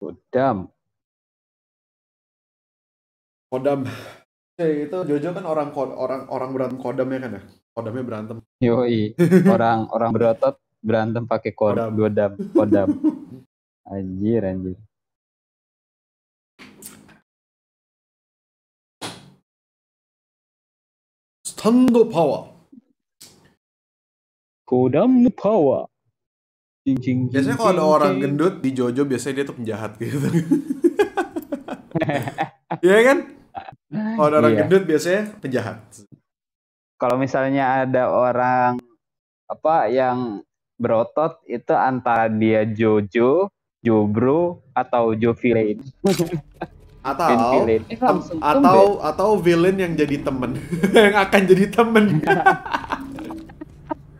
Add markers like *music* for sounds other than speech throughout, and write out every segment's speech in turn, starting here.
Kodam. Kodam. Eh, itu Jojo kan orang kod, orang orang berantem kodam ya kan ya? Kodamnya berantem. Yoi. *laughs* Orang orang berotot berantem pakai kod Kodam. kodam. Kodam. *laughs* Anjir, anjir. Stando power. Kodam power. Cing, cing, cing, Biasanya kalau ada cing, orang cing. gendut di Jojo biasanya dia tuh penjahat gitu. *laughs* Iya kan? Kalau ada orang Iya. gendut biasanya penjahat. Kalau misalnya ada orang apa yang berotot itu antara dia Jojo, Jobro atau Jo villain. Atau villain. Eh, langsung atau atau villain yang jadi temen *laughs* yang akan jadi temen *laughs*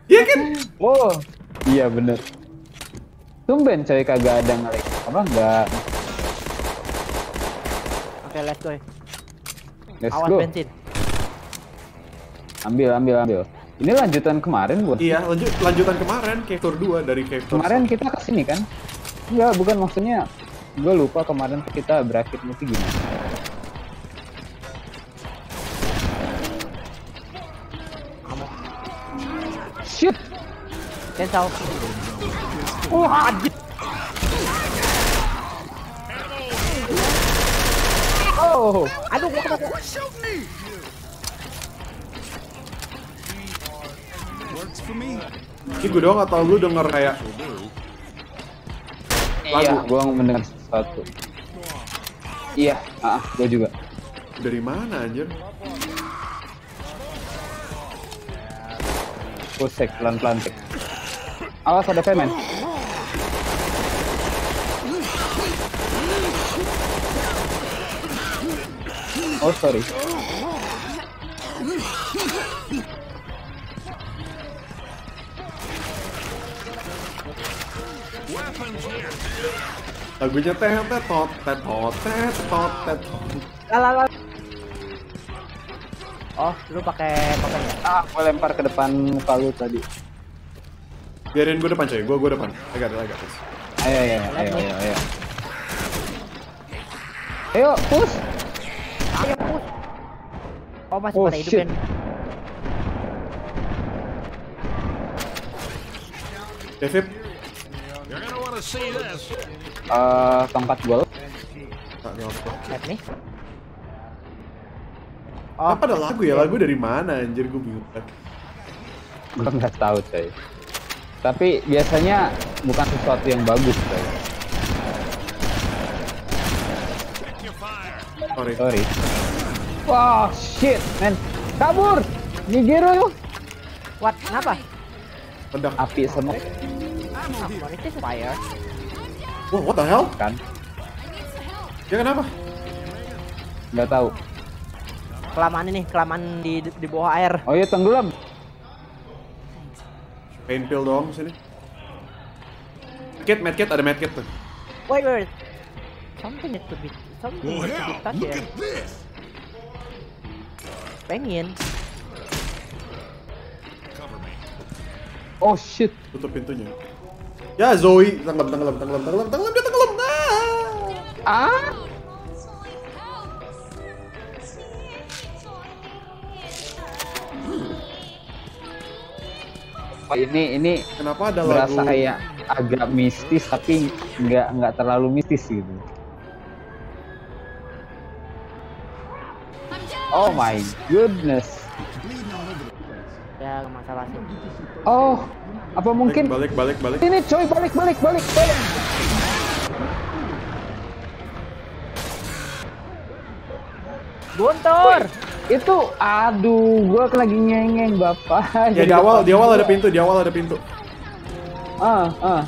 Iya kan? Oh, iya bener. Tumben coy kagak ada ngelik. Apa enggak? Oke, let's go. Let's Awas go. bensin. Ambil, ambil, ambil. Ini lanjutan kemarin, bukan? Iya, lanjut lanjutan kemarin Tour 2 dari Tour. Kemarin kita ke sini kan? Enggak, bukan maksudnya. Gue lupa kemarin kita berakhir mesti gimana. Kamu. Shit! Cancel. Wah, anjir. Oh, Aduh, gua kena. Ini gue doang atau lu denger kayak iya, Lagu. gue mendengar sesuatu. Iya, ah, gue juga. dari mana anjir? Pusek, pelan-pelan. Awas ada pemen. Oh, sorry. Lagunya teh teh tot teh tot teh tot teh tot. Lala. Oh, lu pakai pakai? Ah, gue lempar ke depan muka lu tadi. Biarin gue depan coy, gue gue depan. Agak agak. Ayo, ayo, ayo, ayo, ayo. Ayo, push. Ayo, push. Oh, masih Oh, pada hidup kan? Devip, Eh, tongkat gol. tak apa. Lihat nih. Apa ada lagu ya? Lagu dari mana anjir gue bingung. Gue nggak tahu, coy. Tapi biasanya bukan sesuatu yang bagus, coy. Sorry. Sorry. Wah, shit, man. Kabur. Nigero lu. What? Kenapa? Pedang. Api semut is this fire? Wah, what the hell? kan? Ya kenapa? Nggak tahu. Kelamaan ini, kelamaan di di bawah air. Oh iya tenggelam. Pain pill doang sini. Medkit, medkit, ada medkit tuh. Wait, wait. Something needs to be something needs to be touched ya. Pengen. Oh shit. Tutup pintunya. Ya Zoe, tenggelam, tenggelam, tenggelam, tenggelam, tenggelam, dia tenggelam. Ah. Ah. Oh, ini ini Kenapa ada berasa lagu? kayak agak mistis tapi nggak nggak terlalu mistis gitu. Oh my goodness. Ya, masalah sih. Oh, apa mungkin Balik, balik, balik. ini coy balik balik balik balik. Guntur! Itu aduh, gua lagi nyengeng bapak. Ya di awal, di awal ada pintu, di awal ada pintu. Ah, ah.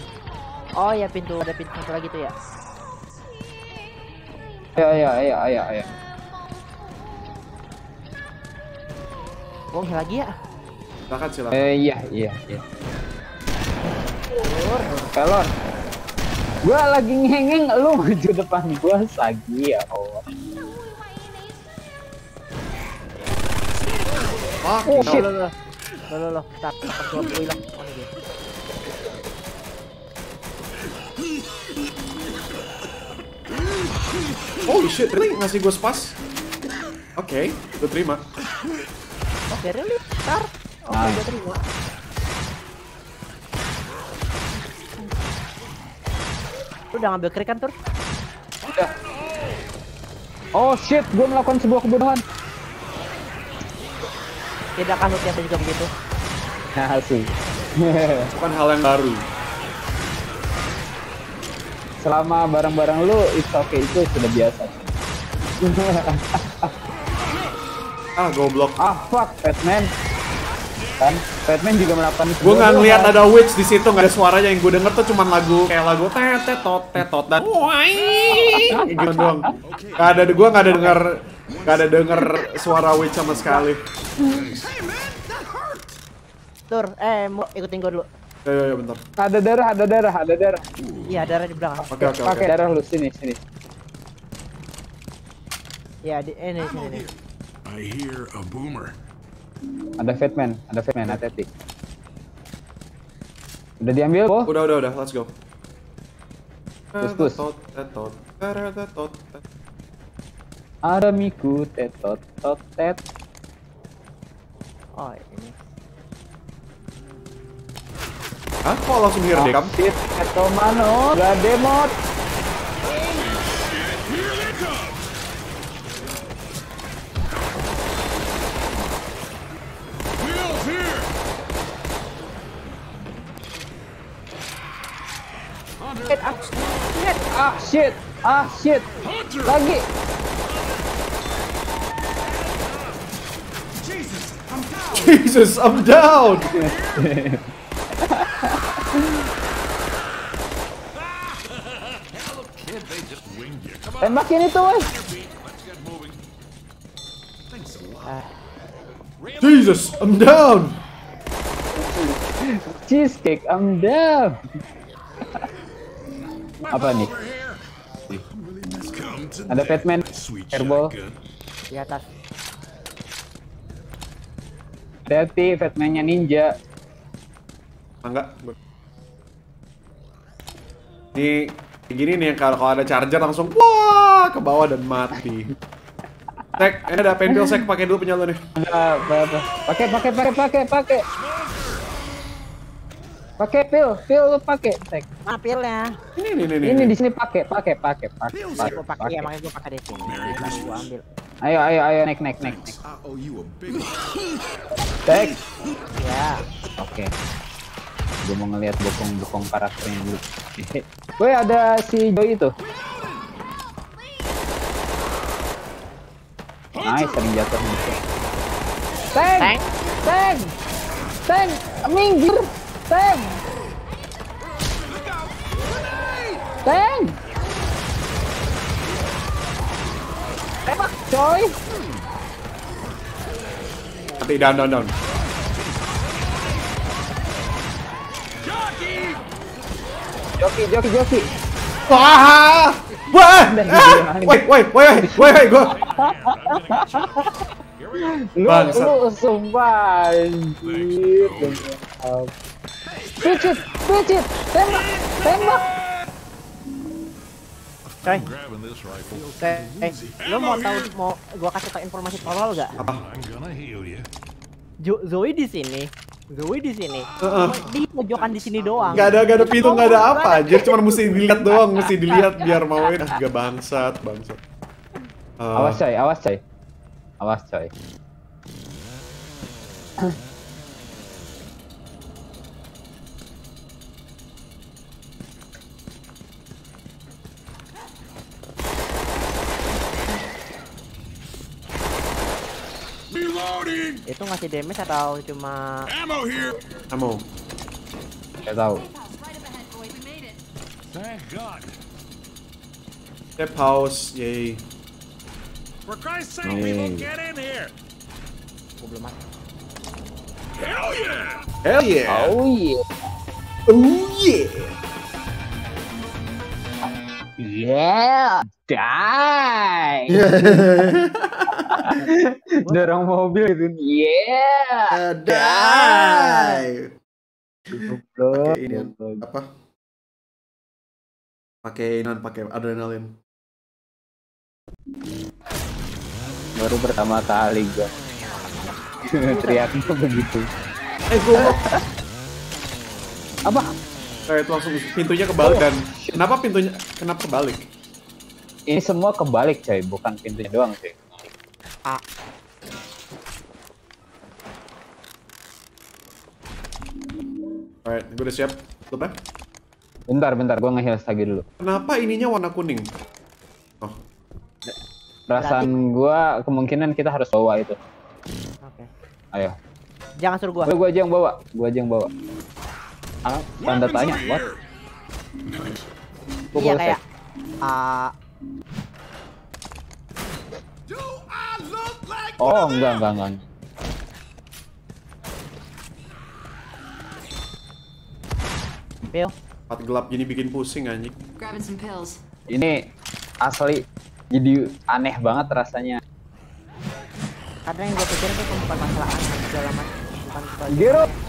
Oh ya pintu ada pintu satu lagi tuh ya. Ayo, ayo, ayo, ayo, ayo. Oh, lagi ya? Silakan, silakan. Eh, iya, iya, iya. Pelon. Gua lagi ngengeng, lu maju depan gua lagi ya Allah. Oh, oh shit. lo lo lo. Tar, gua hilang. Oh shit, really? Ngasih gue spas? Oke, okay, gue terima. Oke, really? Ntar. Oke, Nice. gue terima. Lu udah ngambil krik kan, Tur? Udah. Oh shit, gue melakukan sebuah kebodohan. Tidakkah lu tiap juga begitu? *laughs* Nah, asli. Bukan hal yang baru. Selama barang-barang lu it's okay itu sudah biasa. *laughs* Ah, goblok. ah fuck, Batman. Kan, Batman juga melakukan Gue nggak ngeliat ada witch di situ, nggak ada suaranya yang gue denger tuh cuman lagu kayak lagu tetet tot tetot dan wai gitu doang. Gak ada, gue nggak ada denger nggak ada denger suara witch sama sekali. Tur, eh mau ikutin gue dulu. Yo yo yo bentar. Ada darah, ada darah, ada darah. Iya, darah di belakang. Oke oke oke. Pakai darah lu sini, sini. Iya, di eh, ini sini. I hear a boomer. Ada Batman, ada Batman, hati-hati. Udah diambil, oh? Udah udah udah, let's go. Tetot, tetot. Ada miku, tetot, tot, tet. Oh, ini. Hah? Kok langsung here deh? Kam? Shit, eto mano, gak demot. Shit, ah, shit. Ah shit, ah shit. Hunter! Lagi. Jesus, I'm down. *laughs* Kid, they just winged you. Come on, Tembakin itu, woi. your feet. Let's get moving. Thanks a lot. Jesus, I'm down. Cheesecake, I'm down. *laughs* Apa nih? Ada Batman, shotgun. Di atas. Hati-hati, Batman-nya ninja. Ah, Enggak. Ini kayak gini nih kalau kalau ada charger langsung wah ke bawah dan mati. Sek, ini ada penpil sek pakai dulu punya lo nih. Enggak apa-apa. Pakai, pakai, pakai, pakai, pakai. Pakai pil, pil lu pakai. Tek. Apilnya. Ini nih nih nih. Ini nih. di sini pakai, pakai, pakai, pakai, pakai. Gue pakai ya, pakai. makanya gue pakai di sini. Gue ambil. Ayo, ayo, ayo, naik, naik, naik, naik. Tek. Ya. Oke. Gue mau ngeliat bokong-bokong karakternya dulu. *laughs* Woi, ada si Joy itu. Nice, sering jatuh! Tank. Tank! Tank! Minggir! Tank! Tank! Tembak, coy! Mati down down down. Joki, joki, joki! Wah! Wah! Ah! Wait, wait, wait, wait, wait, gua. Lu, Bangsat. lu sumpah anjir. Picit, picit, tembak, tembak. Coy, oke. Eh, lo mau tahu mau gua kasih tau informasi tolol gak? You. Jo Zoe di sini. Zoe di sini. Heeh. Di pojokan di sini doang. Gak ada, gak ada pintu, gak ada apa aja. Cuma mesti dilihat doang, mesti dilihat biar mauin. Ah, Gak bangsat, bangsat. Ah, Awas coy, awas coy. Awas coy. Reloading! Itu ngasih damage atau cuma Ammo here! Ammo. Gak tahu. We. Thank God. Step house, yay. For Christ's sake, Hey. people, get in here! gua belum mati. Hell yeah! Hell yeah! Oh iya. Oh yeah! Yeah, die. *laughs* Dorong mobil itu. Yeah. Die! Goblok, Pakai ini apa? Pakai non, pakai adrenalin. Baru pertama kali gua. *laughs* *laughs* Teriaknya begitu. Eh, gue Apa? Kayak itu langsung pintunya kebalik dan kenapa pintunya kenapa kebalik? Ini semua kebalik coy, bukan pintunya doang coy. Ah, Alright, gue udah siap. Pak? Bentar, bentar, gua nge-heal lagi dulu. Kenapa ininya warna kuning? Oh, Perasaan gua kemungkinan kita harus bawa itu. oke. Ayo. Jangan suruh. Gua, gua aja yang bawa, gua aja yang bawa. Ah, tanda tanya, what? Iya kayak sek. ah Do I look like Oh, enggak, enggak, enggak. Pio. tempat gelap gini bikin pusing anjing. Grabbing some pills. Ini asli jadi aneh banget rasanya. Karena yang gua pikirin itu bukan masalah anak segala macam, bukan.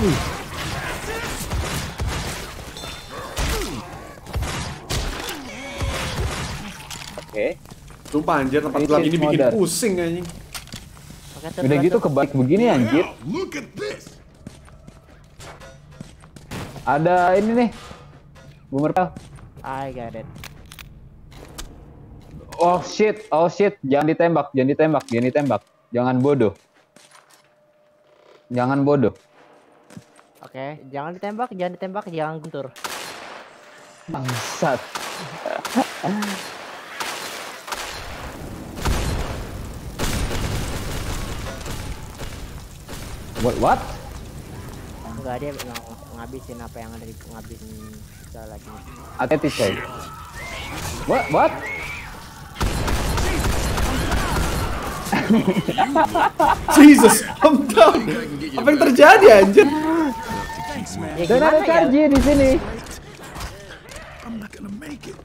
Oke, Sumpah anjir tempat gelap ini bikin modern. pusing anjing. Udah gitu kebalik begini anjir. Ada ini nih. Boomer pel. I got it. Oh shit, oh shit, jangan ditembak, jangan ditembak, jangan ditembak. Jangan bodoh. Jangan bodoh. Oke, jangan ditembak, jangan ditembak, jangan guntur. Bangsat. What? What? Enggak dia ng ngabisin apa yang ada di ngabisin segala lagi. Hati-hati coy. What? What? *laughs* Jesus, I'm down. Apa yang terjadi anjir? Ya Dan ada ya? charge di sini. I'm not gonna make it.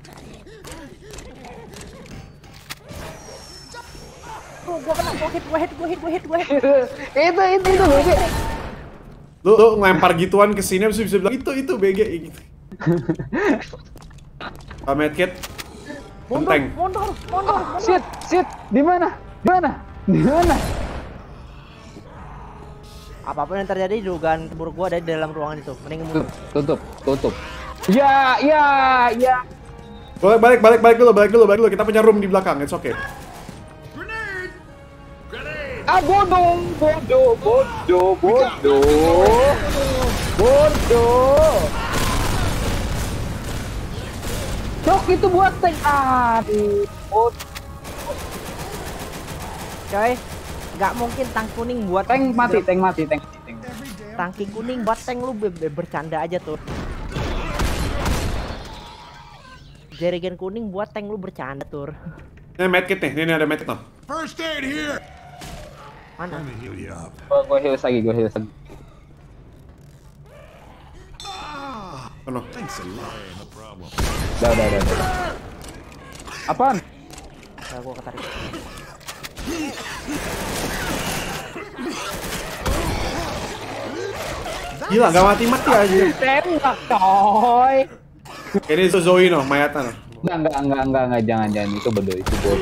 Oh, gua kena, gua hit, gua hit, gua hit, gua hit, gua hit. *laughs* itu itu itu BG. Lu, lu ngelempar gituan ke sini bisa bilang itu itu BG gitu. *laughs* Pak Medkit. Mundur, mundur, mundur, mundur. Shit, shit. Di mana? Di mana? Di mana? Apa pun yang terjadi dugaan buruk gua ada di dalam ruangan itu. Mending mundur. Tutup, tutup. Ya, ya, ya. Balik balik balik balik dulu, balik dulu, balik dulu. Kita punya room di belakang. It's okay. Grenade! Grenade! Ah, bodoh, bodoh, bodoh, bodoh. Bodoh. Cok itu buat tank. Aduh, bodoh. Coy, nggak mungkin tank kuning buat Tank mati, tank mati, tank. Tangki kuning buat tank lu be- be- bercanda aja tuh. Jerigen kuning buat tank lu bercanda tur. Ini medkit nih, ini ada medkit nih. First aid here! Mana? Up. Gua gua heal lagi, gua heal lagi. Penuh. Thanks a lot. No problem. Udah, udah, udah. udah. Apaan? Nah, gua ketarik. Gila, gak mati-mati aja. Tembak, coy. Ini Zoe no, mayatnya no. Enggak, enggak, enggak, enggak, enggak, jangan, jangan. Itu bodoh, itu bodoh.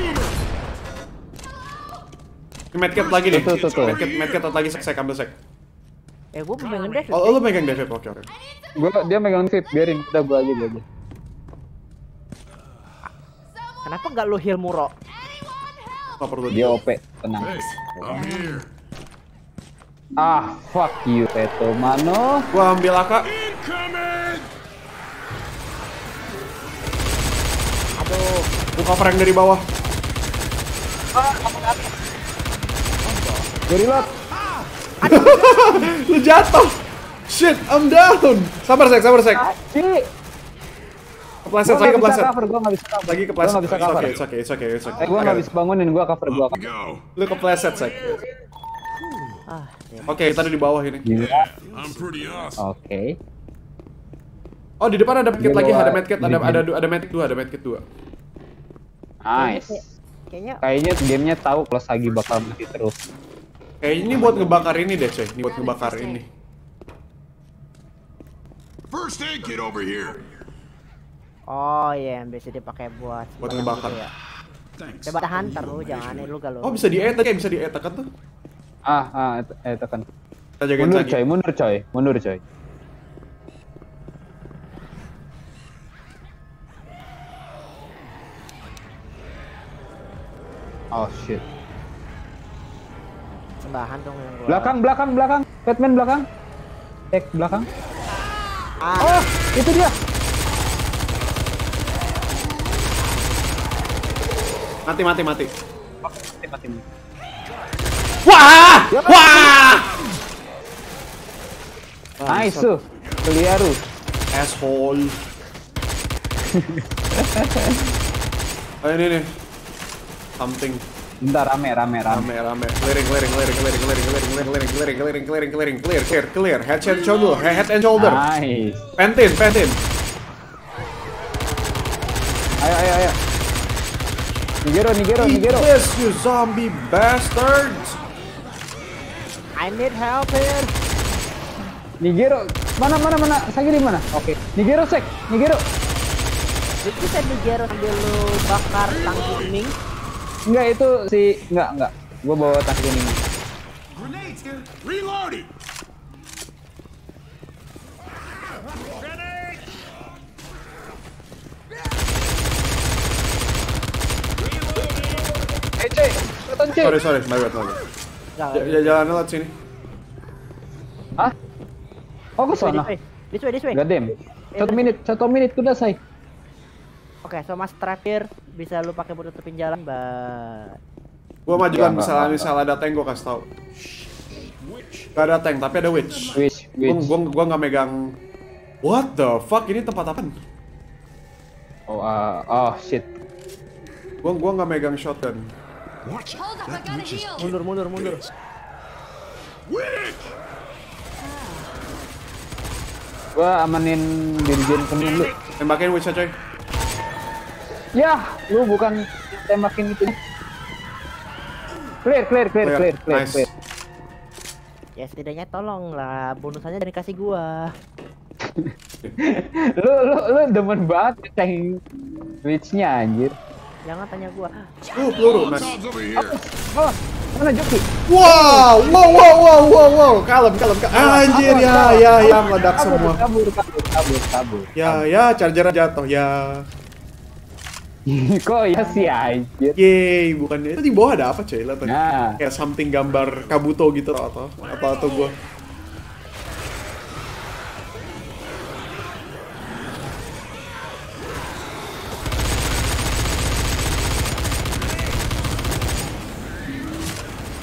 Ini medkit lagi nih. Tuh, tuh, tuh. Medkit, medkit lagi sek, sek, ambil sek. Eh, gua pengen dash. Oh, lu megang David, oke oke. Gua, dia megang vape, biarin. Udah, gua aja, gua aja. Kenapa nggak lu heal Muro? Gak perlu Dia OP, tenang. Hey, I'm here. Ah, fuck you, Peto Mano. Gua ambil AK. Aduh, Gua cover yang dari bawah. Gua reload. *laughs* Lu jatuh. Shit, I'm down. Sabar sek, sabar sek. Aci. Kepleset Gua lagi kepleset. cover, gua bisa cover. Lagi Gua kepleset. nggak bisa cover. okay, it's okay, it's okay, it's okay. Eh, gua nggak bisa bangunin, gua cover, gua. Lu kepleset sek. ah. Oke, kita ada di bawah ini. Oke. Oh, di depan ada medkit lagi, ada medkit, ada ada ada medkit dua, ada medkit dua. Nice. Kayaknya Kayaknya gamenya tahu kalau Sagi bakal mati terus. Kayak ini buat ngebakar ini deh, coy. Ini buat ngebakar ini. First aid kit over here. Oh iya, yeah, yang biasa dipakai buat buat ngebakar. Gitu ya. Coba tahan terus, jangan ya, lu galau. Oh bisa di ya? Kayak bisa di tekan tuh. Ah, ah, E tekan. Kita jagain mundur, lagi. coy, mundur coy, mundur coy. Oh shit. Sembahan dong yang gua. Belakang, belakang, belakang. Batman belakang. Eh, belakang. Ah. Oh, itu dia. Mati, mati, mati. Mati, mati. Wah! Wah! Nice. clear Asshole. oh, ini nih. Something. Bentar, rame, rame, rame. Rame, rame. Clearing, clearing, clearing, clearing, clearing, clearing, clearing, clearing, clearing, clearing, clearing, clear, clear, clear. Head and shoulder, head and shoulder. Nice. Pentin, pentin. Ayo, ayo, ayo. Nigero, Nigero, Nigero. Yes, you zombie bastards. I need help here. Nigero, mana mana mana? saya di mana? Oke. Okay. Nigero sek, Nigero. Jadi saya Nigero sambil lu bakar tangki kuning. Enggak itu si enggak enggak. Gua bawa tangki kuning. Grenades here. Reloading. kelihatan Jay. Sorry, sorry, my bad, my bad. Jangan. Ya, ya, ya, ya jalan lewat sini. Hah? Oh, gue sana. This way, this way. God dem. Eh, satu menit, satu menit sudah saya. Oke, so mas terakhir bisa lu pakai buat tutupin jalan, mbak. Gua majukan misalnya misalnya ada tank gua kasih tau. Gak ada tank, tapi ada witch. Witch, witch. Gua, gua, gak megang... What the fuck? Ini tempat apa? Oh, ah oh shit. Gua, gua gak megang shotgun. Watch it. Hold up, that I gotta heal. Mundur, mundur, mundur. Witch. Gua amanin dirijen penin lu. Tembakin witch coy. Yah, lu bukan tembakin itu. Clear, clear, clear, clear, clear, clear. Nice. clear. Ya setidaknya tolong lah, bonusannya dari kasih gua. *laughs* lu lu lu demen banget ceng witch-nya anjir. Jangan tanya gua. Uh, peluru, Mas. Oh, mana joki? Wow, wow, wow, wow, wow, wow. Kalem, kalem, kalem. Anjir, ya, ya, ya, meledak semua. Kabur, kabur, kabur, kabur. Ya, ya, charger jatuh, ya. *laughs* Kok ya sih anjir? Yeay, bukannya itu di bawah ada apa coy? Nah. kayak something gambar Kabuto gitu atau atau atau gua.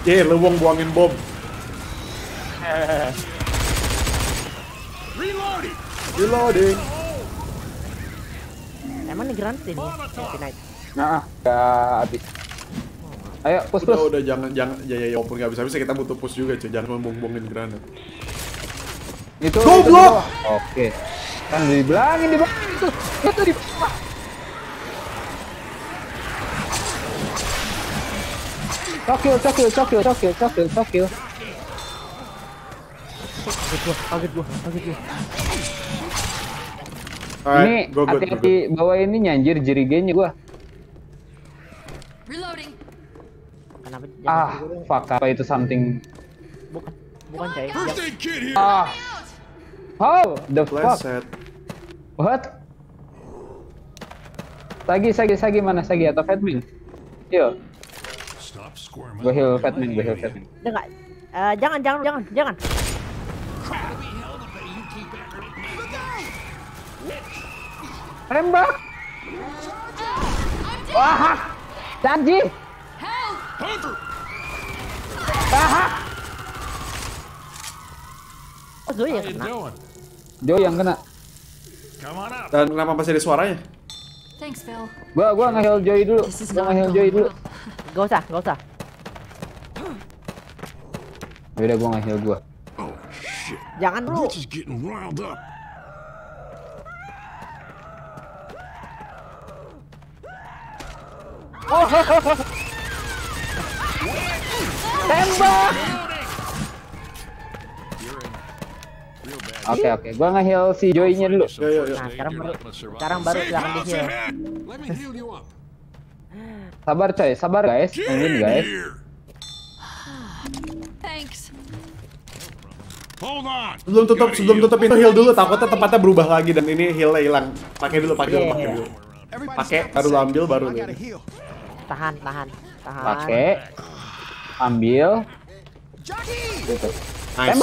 Ye, lu wong buangin bom. Reloading. Reloading. Emang nih granat ini? Ya? Nah, ya, enggak habis. Ayo, push push. Udah, udah jangan jangan ya ya, ya walaupun enggak bisa bisa kita butuh push juga, cuy. Jangan buang-buangin granat. Itu Goblok. Oke. Kan dibilangin di bawah itu. Itu di bawah. Tokyo, Tokyo, Tokyo, Tokyo, Tokyo, Tokyo. Kaget gua, kaget gua, kaget gua. Alright, ini hati-hati bawa ini nyanjir jirigenya gua. Reloading. Kenapa Ah, fuck apa itu something bukan bukan cai. Ah. How the fuck? What? Sagi, Sagi, Sagi mana Sagi atau Fatmin? Yo. Gue heal Fatman, gue heal Fatman. Udah? Uh, jangan, jangan, jangan, jangan. Rembak. Wah! Janji! Wah. Oh, Joy yang kena. Joy yang kena. Dan kenapa masih ada suaranya? Thanks, Phil. Gua gua ngeheal Joy dulu. Gua ngeheal Joy dulu. Gak usah, gak usah. Yaudah gua nggak heal gua. Jangan lu. Tembak. Oh. Oke oke, gue gua heal si Joy-nya dulu. Nah, sekarang baru sekarang baru silakan di-heal. sabar coy, sabar guys, tungguin guys. Thanks. Hold on. Sebelum tutup, sebelum tutup itu heal dulu. Takutnya tempatnya berubah lagi dan ini healnya hilang. Pakai dulu, pakai dulu, pakai dulu. Pakai, baru ambil, baru lu. Tahan, tahan, tahan. Pakai. Ambil. Gitu. Nice.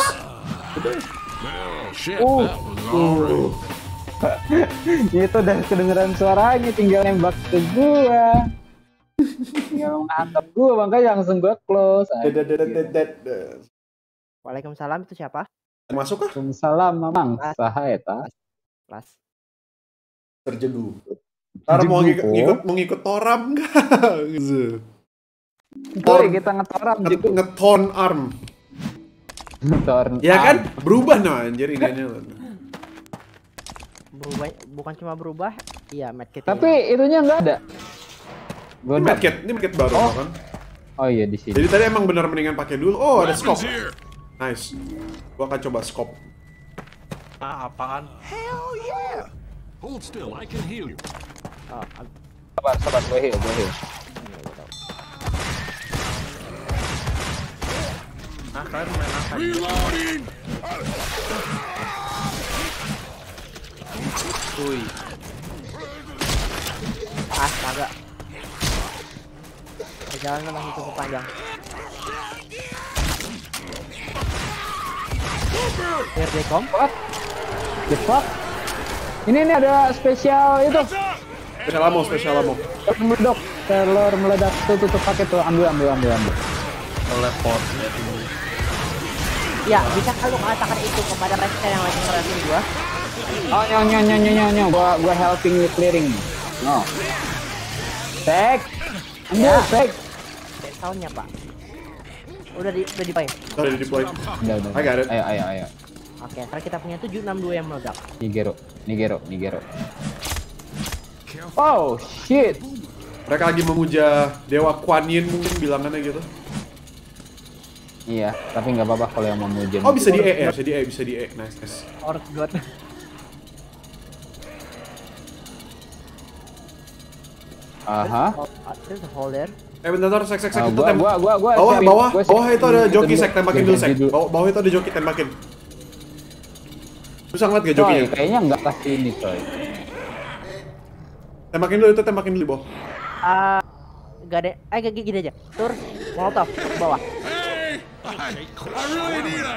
Oh, shit. Uh. That was already. *laughs* Itu udah kedengeran suaranya tinggal nembak ke gua. Tinggal menghantam gua makanya langsung gua close. Waalaikumsalam itu siapa? Masuk kah? Waalaikumsalam mamang. Saha eta? Kelas. Terjedu. Ntar mau ngikut, ngikut, mau ngikut toram nggak? *laughs* Gitu. Boy, kita ngetoram Nge- gitu. Ngeton arm. Torn. Ya kan? Berubah no anjir ini Berubah, bukan cuma berubah, iya medkit. Tapi itunya enggak ada. Gua Ini medkit, ini medkit baru Oh. kan? Oh iya di sini. Jadi tadi emang bener mendingan pakai dulu. Oh, ada scope. Nice. Gua akan coba scope. Hold still. I can heal you. Oh, ab- Sabar, sabar, gue heal, gue heal. Reloading. ah, kagak. Perjalanan masih cukup panjang. Here they come. What? The fuck? Ini ini ada spesial itu. Spesial ammo, spesial ammo. Telur meledak, telur meledak tuh tutup pakai tuh ambil ambil ambil ambil. Ya, bisa kalau mengatakan itu kepada mereka yang lagi ngerasain gua. Oh nyo nyo nyo nyo nyo nyo, gua gua helping you clearing. No. Sek. Ambil sek. Soundnya pak. Udah di udah dipakai. Udah di deploy. Udah udah. I got it. Ayo ayo ayo. Oke, sekarang kita punya 762 yang meledak. Nigero, Nigero, Nigero. Oh shit. Mereka lagi memuja Dewa Kuan Yin mungkin bilangannya gitu. Iya, tapi nggak apa-apa kalau yang mau muji. Oh bisa di E ya, bisa di E, bisa di E. Nice, nice. Orc God. Aha. Oh, there's a hole there. Eh bentar, bentar, sek, sek, sek, Ah, itu gua, tembak. gua, gua, gua, Bawah, siapin. bawah, Gua bawah itu ada joki sek, tembakin dulu sek. Bawah, bawah itu ada joki, tembakin. Bisa ngeliat gak Coy, jokinya? kayaknya nggak pasti ini coy. Tembakin dulu itu, tembakin dulu bawah. Ah, gak ada. Eh, gini, gini aja. Tur, molotov bawah. Hey, I, I really need a.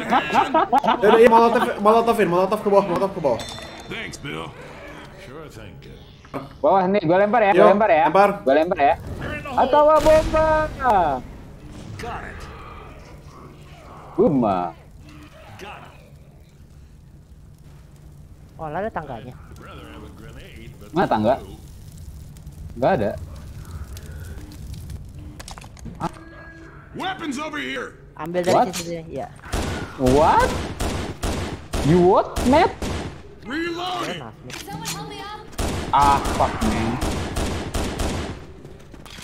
Ya iya, molotov, molotovin, molotov ke bawah, molotov ke bawah. Thanks, Bill. Bawah nih, gua lempar ya, gua lempar ya. lempar. Gua lempar ya. Atau bomba. Buma. Oh, ada tangganya. Mana tangga? Nggak ada. weapons over here. Ambil dari What? sini. Ya. What? You what, Matt? Reloading. Ah, fuck man.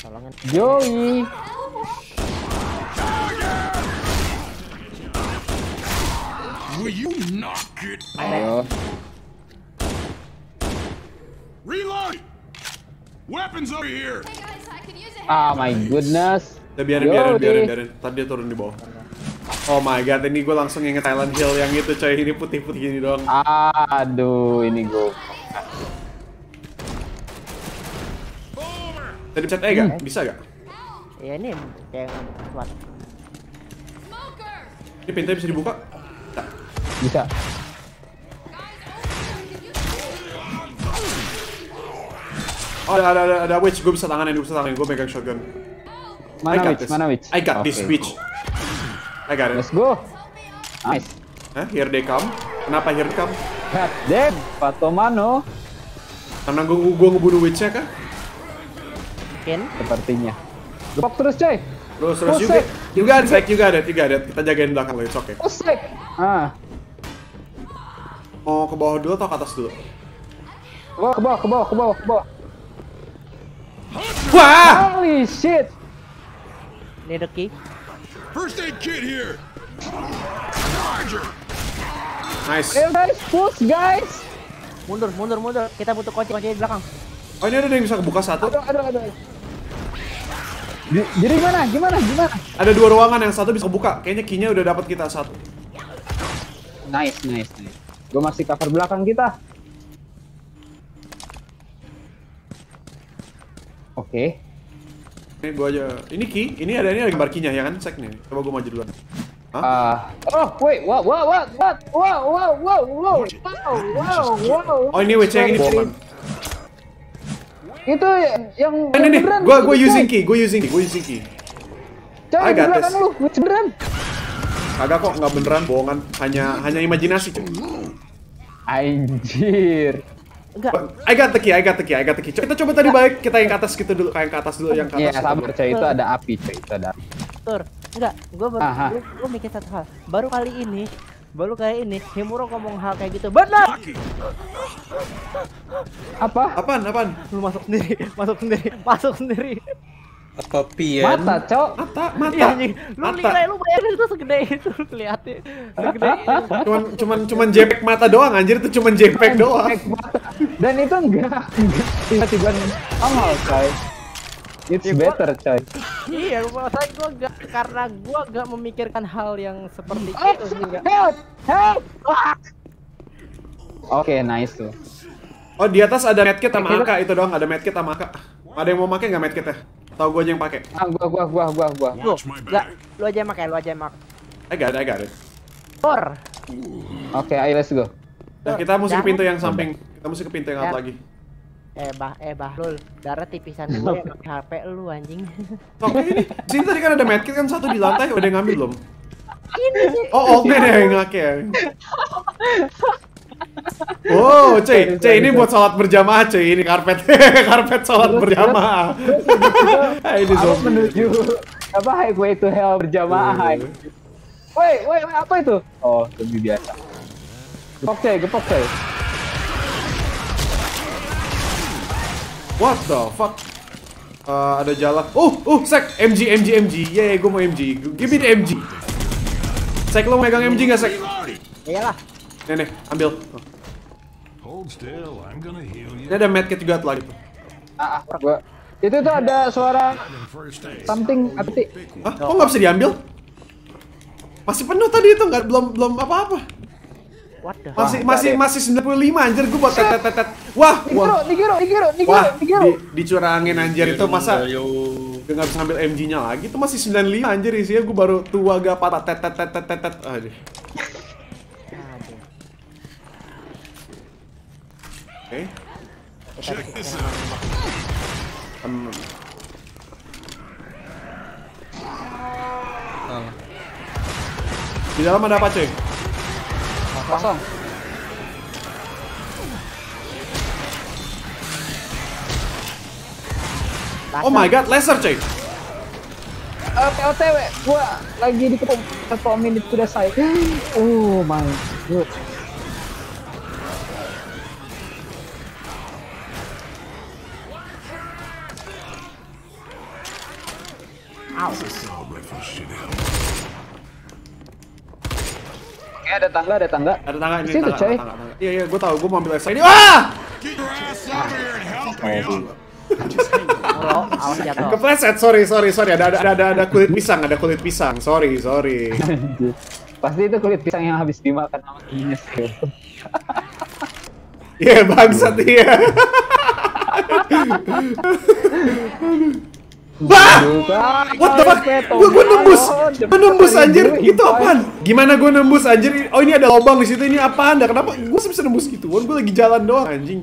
tolongin. Joey. Will you knock it? Ayo. Reloading. Weapons over here. Ah, my goodness. Ya biarin, biarin, biarin, biarin. Tadi dia turun di bawah. Oh my god, ini gue langsung inget Thailand Hill yang itu coy, ini putih-putih gini doang. Aduh, ini gue. Tadi pencet E gak? Bisa gak? Ya ini kayak kuat. Ini pintunya bisa dibuka? Bisa. Oh ada, ada, ada, ada witch, gue bisa tanganin, gue bisa tanganin, gue megang shotgun. Mana witch? this. Mana witch? I got this Oke. witch. I got it. Let's go. Nice. Hah? Here they come. Kenapa here they come? God damn, Patomano. Karena gue gue ngebunuh witchnya kan? Mungkin. Sepertinya. Gepok terus coy. Terus terus Oh, you sek. got, it, you got it. Kita jagain belakang lo, it's okay. Ah. Mau ke bawah dulu atau ke atas dulu? Ke bawah, ke bawah, ke bawah, ke bawah, ke bawah. Wah! Holy shit. Ini the key. First aid kit here. Charger. Nice. Ayo guys, push guys. Mundur, mundur, mundur. Kita butuh kunci kunci di belakang. Oh ini ada yang bisa kebuka satu. Aduh, aduh, aduh. Jadi gimana? Gimana? Gimana? Ada dua ruangan yang satu bisa kebuka. Kayaknya key-nya udah dapat kita satu. Nice, nice, nice. Gue masih cover belakang kita. Oke. Ini gua aja. Ini key. Ini ada ini ada gambar key-nya ya kan? Sek nih. Coba gua maju duluan. Hah? Ah, oh wait, what, what, what, what, wow, wow, wow, wow, wow, wow, wow. Oh ini WC yang ini. Itu yang Ini nih, beneran, gua gua using key, gua using key, gua using key. Coy, I di got belakang this. lu, beneran. Kagak kok, nggak beneran bohongan. Hanya hanya imajinasi cuy. Anjir. Enggak. I got the key, I got the key, I got the key. Coba- Kita coba tadi balik, kita yang ke atas gitu dulu, kayak yang ke atas dulu, yang ke Iya, atas. sabar coy, itu ada api coy, itu ada api. Tur. Enggak, gua baru Aha. gua, gua mikir satu hal. Baru kali ini baru kali ini Himuro ngomong hal kayak gitu. Benar. Apa? Apaan, apaan? Lu masuk sendiri, *laughs* masuk sendiri, masuk sendiri. Apa pian? Mata, cok. Mata, mata. Iya anjing. Lu Mata. nilai lu bayangin itu segede itu lihatnya. Segede itu. Cuman cuman cuman jepek mata doang anjir itu cuman jepek doang. Mata. Dan itu enggak, enggak tiba-tiba amal coy. It's Ya, gua- better coy. Iya, masalahnya gua gak karena gua gak memikirkan hal yang seperti Oh, itu enggak. help, help. Oke, nice tuh. Oh di atas ada medkit sama AK itu doang, ada medkit sama AK. Ada yang mau pakai nggak medkitnya? Tahu gue aja yang pakai. Ah, gua, gua, gua, gua, gua. Lu, enggak, lu aja yang pakai, lu aja yang pakai. I got it, I got it. Oke, ayo let's go. Nah, kita mesti ke pintu yang samping. Kita mesti ke pintu yang Ya. lagi. Eh bah, eh bah, lul. Darah tipisan *laughs* gue yang pakai HP lu anjing. *laughs* Oke ini. Sini tadi kan ada medkit kan satu di lantai, udah ngambil belum? Ini sih. Oh oke deh ngake ya. Wow, cuy, cuy ini buat sholat berjamaah cuy, ini karpet, *laughs* karpet sholat berjamaah. Hai ini zombie. menuju apa highway to hell berjamaah. Iya. Woi, woi, woi, apa itu? Oh, lebih biasa. Gepok coy, gepok coy. What the fuck? Eh, ada jalan. Oh, oh, sek, MG, MG, MG. Yeay, gue mau MG. Give me the MG. Sek, lo megang MG nggak sek? Iyalah. Nih, nih, ambil. Oh, Hold still. I'm gonna heal you. Ini ada medkit juga tuh lagi. Ah, ah, gua. Itu tuh ada suara something apa sih? Hah? Kok nggak bisa diambil? Masih penuh tadi itu, nggak belum belum apa-apa. The Masih Wah, masih masih 95 anjir gue buat tet tet tet. Wah. Nigiro, Nigiro, Nigiro, Wah, Nigiro. di, dicurangin anjir itu masa. Gue nggak bisa ngambil MG-nya lagi, itu masih 95 anjir isinya gue baru tua gak patah tet tet tet tet tet tet. Aduh. Oke. Check this out. Ah. Di dalam ada apa cuy? Kosong. Oh my god, laser cuy. Eh, POTW, gua lagi di ketemu satu menit sudah saya. *gasps* Oh my god. Celebrate Oke, ada tangga, ada tangga. Ada tangga ini, Situ, tangga, coy. Iya, iya, gue tahu, gue mau ambil laser ini. Wah! Kepleset, sorry, sorry, sorry. Ada, ada, ada, ada kulit pisang, ada kulit pisang. Sorry, sorry. *laughs* Pasti itu kulit pisang yang habis dimakan sama Ines. Iya, bangsat iya. *laughs* Wah! What the fuck? Gue gue nembus, gue nembus anjir. Itu apaan? Gimana gue nembus anjir? Oh ini ada lubang di situ. Ini apaan? Dah kenapa? Gue bisa nembus gitu. Gue lagi jalan doang anjing.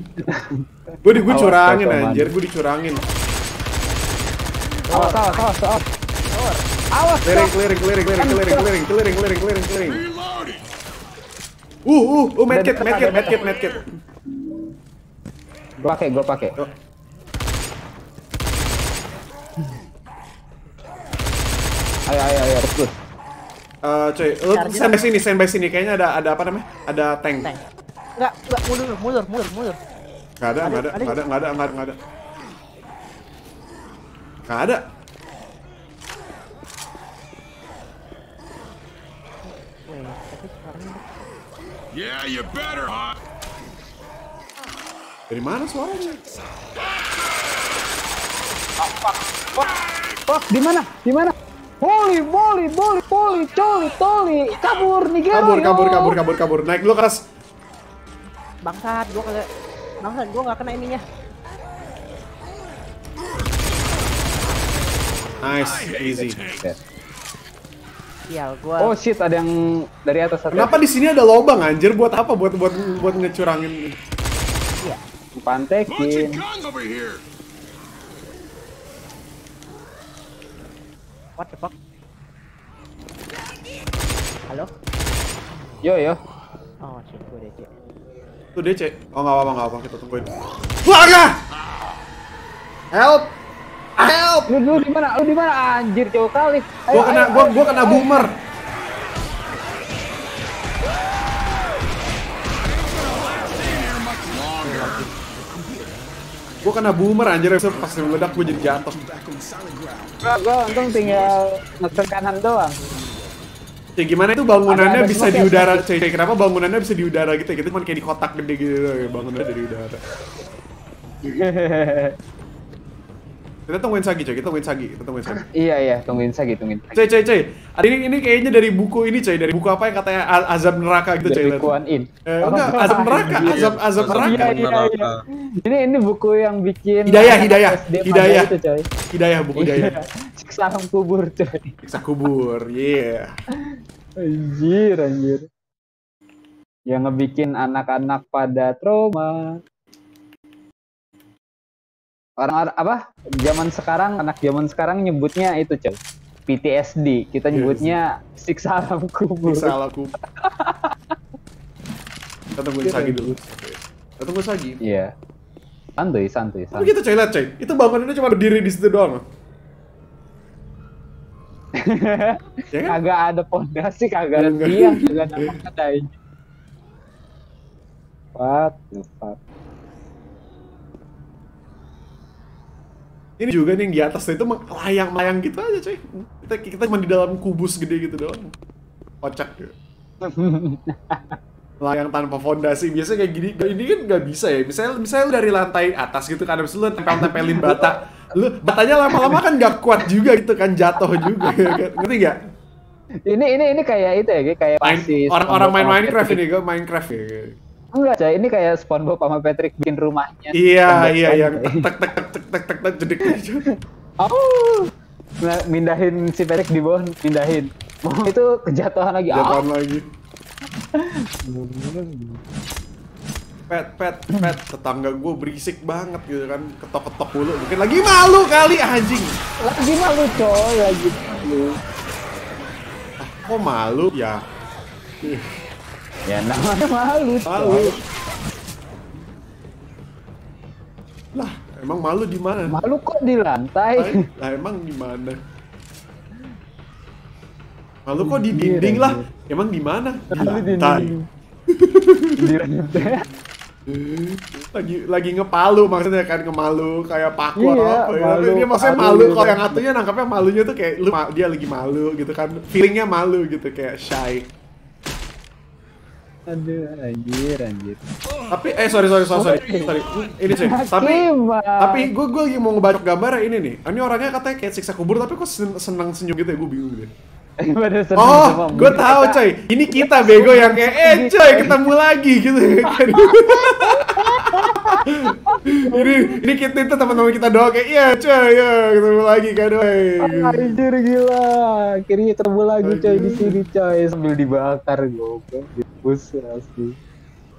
Gue di gue curangin anjir. Gue dicurangin. Awas, awas, awas, awas. Awas, Clearing, clearing, clearing, clearing, clearing, clearing, clearing, clearing, clearing, clearing. Uh, uh, uh, medkit, medkit, medkit, medkit. Gua pakai, gua pakai. Oh. Ayo, ayo, ayo, terus. Eh, cuy, lu stand by sini, stand by sini. Kayaknya ada, ada apa namanya? Ada tank. Tank. Enggak, enggak mundur, mundur, mundur, mundur. Gak ada, gak ada, Ada- gak ada, gak ada, gak ada, gak ada. Gak ada. Yeah, you better, huh? Dari mana suaranya? Wah, di mana? Di mana? Boli, boli, boli, boli, coli, toli, kabur nih Kabur, kabur, kabur, kabur, kabur. Naik dulu ke atas. Bangsat, gua kagak Bangsat, gua nggak kena ininya. Nice, easy. Sial, gua Oh shit, ada yang dari atas atas. Kenapa di sini ada lobang anjir? Buat apa? Buat buat buat ngecurangin. Bunch of Pantekin. guns over here. What the fuck? Halo? Yo yo. Oh, shit, gua DC. Tuh DC. Oh nggak apa-apa, nggak apa. Kita tungguin. Warga! Help! Help! Lu lu di mana? Lu di mana? Anjir jauh kali. Ayo, Gua kena, ayo, gua, ayo. gua kena boomer. Gua kena boomer anjir, pas meledak gua jadi jatuh. Gua, gua untung tinggal ngesen kanan doang. Ya gimana itu bangunannya Ada- ada bisa di udara, cuy. Kenapa bangunannya bisa di udara gitu ya? Kita cuma kayak di kotak gede gitu ya, bangunannya dari udara. *laughs* Kita tungguin Sagi, coy. Kita tungguin Sagi. Kita tungguin Sagi. *laughs* iya iya, tungguin Sagi, tungguin Sagi. Coy, coy, coy. Ada ini, ini kayaknya dari buku ini, coy. Dari buku apa yang katanya azab neraka gitu, coy. Dari. Kuan In. Eh, enggak, azab neraka, azab azab Azab neraka. Iya iya iya. Neraka. Ini ini buku yang bikin Hidayah, hidayah, hidayah. Itu, coy. Hidayah, buku Iya. hidayah. Siksa kubur, coy. Siksa kubur, yeah. Anjir, anjir. Yang ngebikin anak-anak pada trauma. Orang-orang apa? Zaman sekarang, anak zaman sekarang nyebutnya itu, coy. PTSD. Kita nyebutnya siksa alam kubur. Siksa ala kubur. *laughs* Kita tungguin Sagi dulu. Kita tunggu Sagi. Iya. Santuy, santuy, Tapi santuy. gitu coy, lihat coy. Itu bangunannya cuma berdiri di situ doang. loh. *laughs* ya kan? Kagak ada pondasi, kagak ada Enggak. tiang, kagak ada apa What the fuck? Ini juga nih yang di atas itu melayang-layang gitu aja coy. Kita kita cuma di dalam kubus gede gitu doang. Kocak ya. *laughs* Layang tanpa fondasi biasanya kayak gini ini kan nggak bisa ya misalnya misalnya lu dari lantai atas gitu kan habis lu tempel tempelin bata lu batanya lama-lama kan nggak kuat juga gitu kan jatuh juga ya kan ngerti nggak ini ini ini kayak itu ya, kayak Main- orang-orang main Minecraft ini gue Minecraft ya Enggak, coy. Ini kayak SpongeBob sama Patrick bikin rumahnya. iya iya yang coy. tek tek tek tek tek tek tek jedek Oh. Nah, mindahin si Patrick di bawah, mindahin. Mau itu kejatuhan lagi. Ah. jatuhan lagi pet pet pet tetangga gue berisik banget gitu kan ketok ketok mulu mungkin lagi malu kali anjing Lagi malu, coy. Lagi malu. kok malu ya Ya namanya malu, malu lah emang malu di mana Malu kok di lantai. lah emang di mana malu kok di dinding lah emang di mana di Malu lantai dinding. Di lantai. *laughs* lagi lagi ngepalu maksudnya kan ngemalu kayak paku atau Iya, apa ya. malu, dia maksudnya palu malu gitu. kalau yang atunya nangkapnya malunya tuh kayak lu dia lagi malu gitu kan feelingnya malu gitu kayak shy Aduh, anjir, anjir. tapi eh sorry sorry sorry sorry, sorry. ini sih tapi tapi gue gue lagi mau ngebacok gambar ini nih ini orangnya katanya kayak siksa kubur tapi kok sen- senang senyum gitu ya gue bingung deh *laughs* Oh, sama gue tahu coy. Ini kita bego yang kayak, eh coy, ketemu lagi gitu. kan. *laughs* *laughs* ini ini kita itu teman-teman kita doang kayak, iya coy, ya ketemu lagi kan, woy. Anjir gila. Akhirnya ketemu lagi coy di sini coy sambil dibakar goblok. Dibus asli.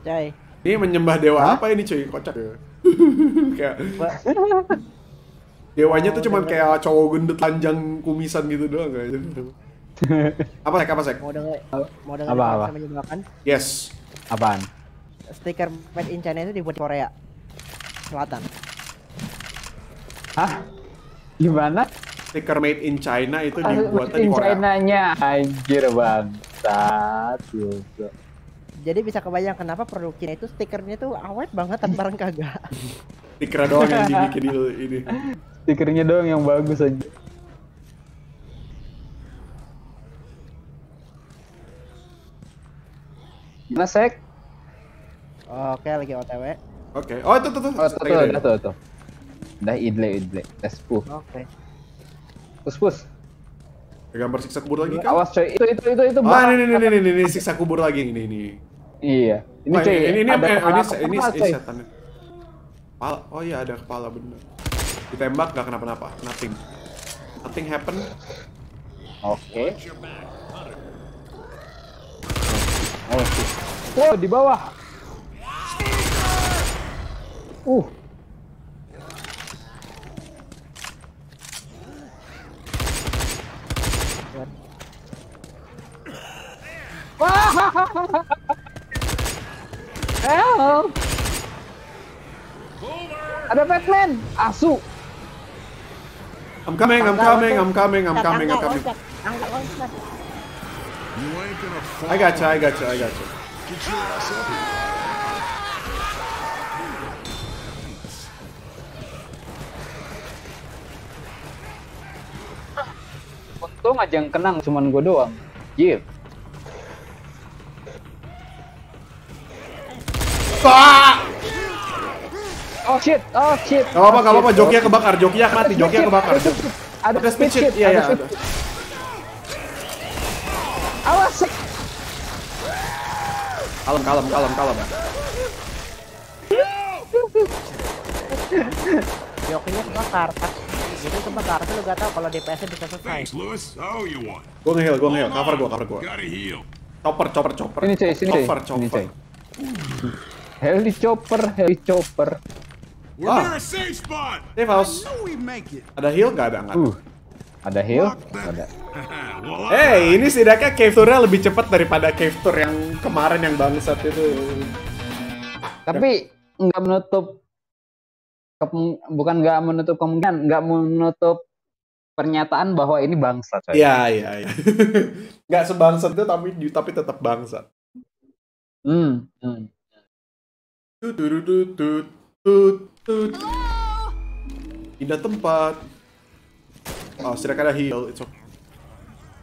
Coy, Ini menyembah dewa apa ini coy? Kocak ya. *laughs* kayak dewanya tuh cuman kayak cowok gendut panjang kumisan gitu doang kayak. *laughs* apa sek apa sek? mau denger mau denger Apa, apa, Yes. Apaan? Stiker made in China itu dibuat di Korea Selatan. Hah? Gimana? Stiker made in China itu Ah, dibuatnya di in Korea. China-nya anjir bangsat. goblok. Jadi bisa kebayang kenapa produk Cina itu stikernya tuh awet banget tanpa barang kagak. Stiker doang yang dibikin di ini. Stikernya doang yang bagus aja. Gimana sek? Oke, lagi OTW. Oke. Oh, itu tuh tuh. Oh, tuh, tuh, udah tuh, tuh. Udah idle, idle. Let's push. Oke. Push, push. Ada gambar siksa kubur lagi kan? Awas coy, itu, itu, itu, itu. Oh, Bang. ini, ini, ini, ini, siksa kubur lagi ini, ini. Iya. Ini Oh, coy, ini, ini, ini, ada eh, kepala, ini, ini, ini setannya. Kepala, oh iya ada kepala bener. Ditembak gak kenapa-napa, nothing. Nothing happen. Oke. Oh, shit. Wow, di bawah. Uh. Help! Ada Batman, asu. I'm coming, I'm coming, I'm coming, I'm coming, I'm coming. Angkat loncat. You. I gotcha, I gotcha, I gotcha. Get your ass up here. Untung aja yang kenang cuman gue doang. Iya. Ah! Oh shit, oh shit. Gak apa-apa, gak apa-apa, shit. jokinya kebakar, jokinya mati, jokinya kebakar. Ada speed sheet, iya, ada iya. Awas. Kalem, kalem, kalem, kalem. Jokinya kebakar. Jadi kebakar tuh lu gak tau kalau DPS-nya bisa selesai. Gue nge-heal, gue nge-heal, cover gue, cover gue. Chopper, chopper, chopper. Ini coy, sini coy. Chopper, Ini chopper. Heli chopper, heli chopper. Ah. safe house. Ada heal gak ada? Nggak ada. Uh. Ada heal? Ada. *laughs* Eh, ini setidaknya cave tour-nya lebih cepat daripada cave tour yang kemarin yang bangsat itu. Tapi nggak menutup bukan nggak menutup kemungkinan, nggak menutup pernyataan bahwa ini bangsa. Iya, iya, iya. *laughs* Nggak sebangsat itu tapi tapi tetap bangsat. Hmm. hmm. Pindah tempat. Oh, silakan ada heal. It's okay.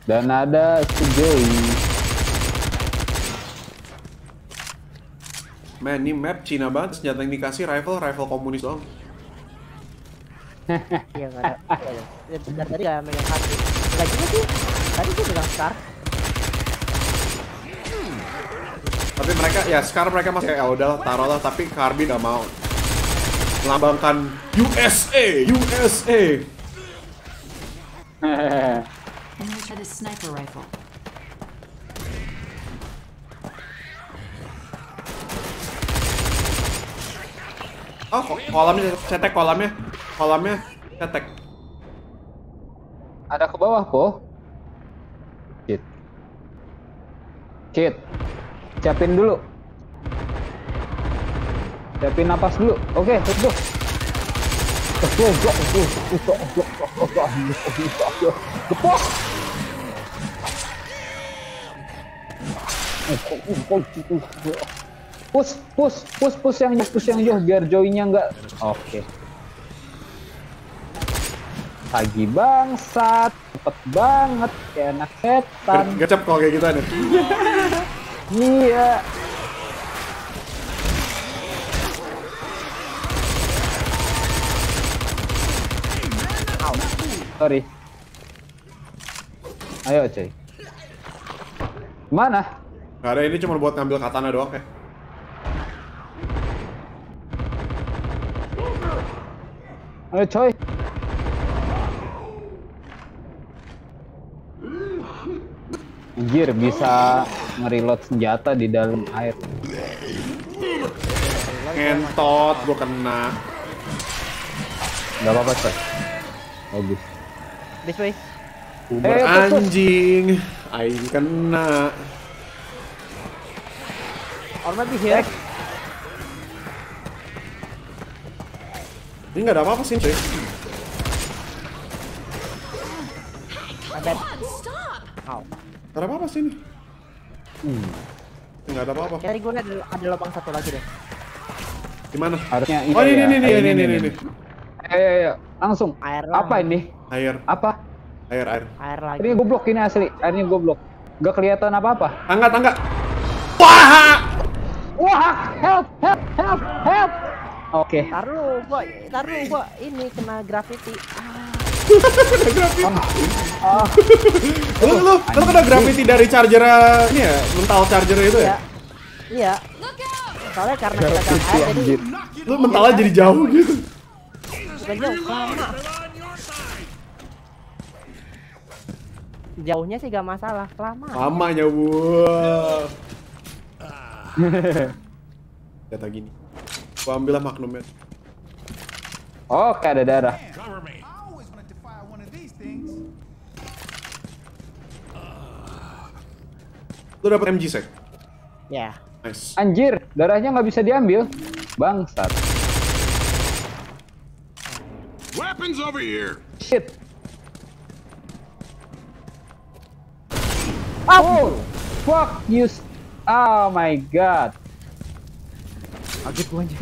Dan ada Sugoi. Man, ini map Cina banget. Senjata yang dikasih rifle, rifle komunis doang. Iya gak ada. Dari tadi gak megang hati. Enggak juga sih. Tadi gue megang scar. Tapi mereka, ya sekarang mereka masih kayak ya udah taruhlah. Tapi Karbi nggak mau. Melambangkan USA, USA. Sniper rifle. Oh, ko- kolamnya cetek kolamnya kolamnya cetek. Ada ke bawah, Po. Kit. Kit. Siapin dulu. Siapin napas dulu. Oke, okay, let's go. Push, push, push, push yang push yang jauh biar joinnya enggak. Oke. Okay. Pagi bangsat, cepet banget, kayak anak setan. Gercep kalau kayak gitu nih. Iya. Sorry. Ayo, cuy. Mana? Gak ada ini cuma buat ngambil katana doang ya. Ayo, coy. Anjir, bisa ngereload senjata di dalam air. Ngentot, gua kena. Gak apa-apa, coy. Bagus. This way. Uber Eh, anjing. Aing kena. Or maybe here. Ini nggak ada apa-apa sih, cuy. Ada. God, Nggak ada apa-apa sih ini. Nggak ada apa-apa. Tadi gue ada, ada lubang satu lagi deh. Di mana? Harusnya Oh, ini, ya. ini, ini, ini, ini, ini. Ayo, ayo, ayo. Langsung. Air Apa lagi. ini? Air, Apa? air, air. Air lagi. Ini goblok ini asli. Airnya goblok. Gak kelihatan apa-apa. Tangga, tangga. Wah! Wah! help, help, help, help. Oke. Taruh gua, taruh gua ini kena graffiti. Oh, Lu lu lu kena gravity dari charger ini ya, mental charger itu ya? Iya. Soalnya karena kita kan air jadi Lu mentalnya jadi jauh gitu. bukan jauh lama. Jauhnya sih gak masalah, lama. Lamanya gua. *laughs* Kata gini. Gua ambil lah magnumnya. Oke, ada darah. Lu dapat MG sek. Ya. Nice. Anjir, darahnya nggak bisa diambil. Bangsat. Weapons over here. Shit. Oh, fuck you. Oh my god. Kaget gua anjing.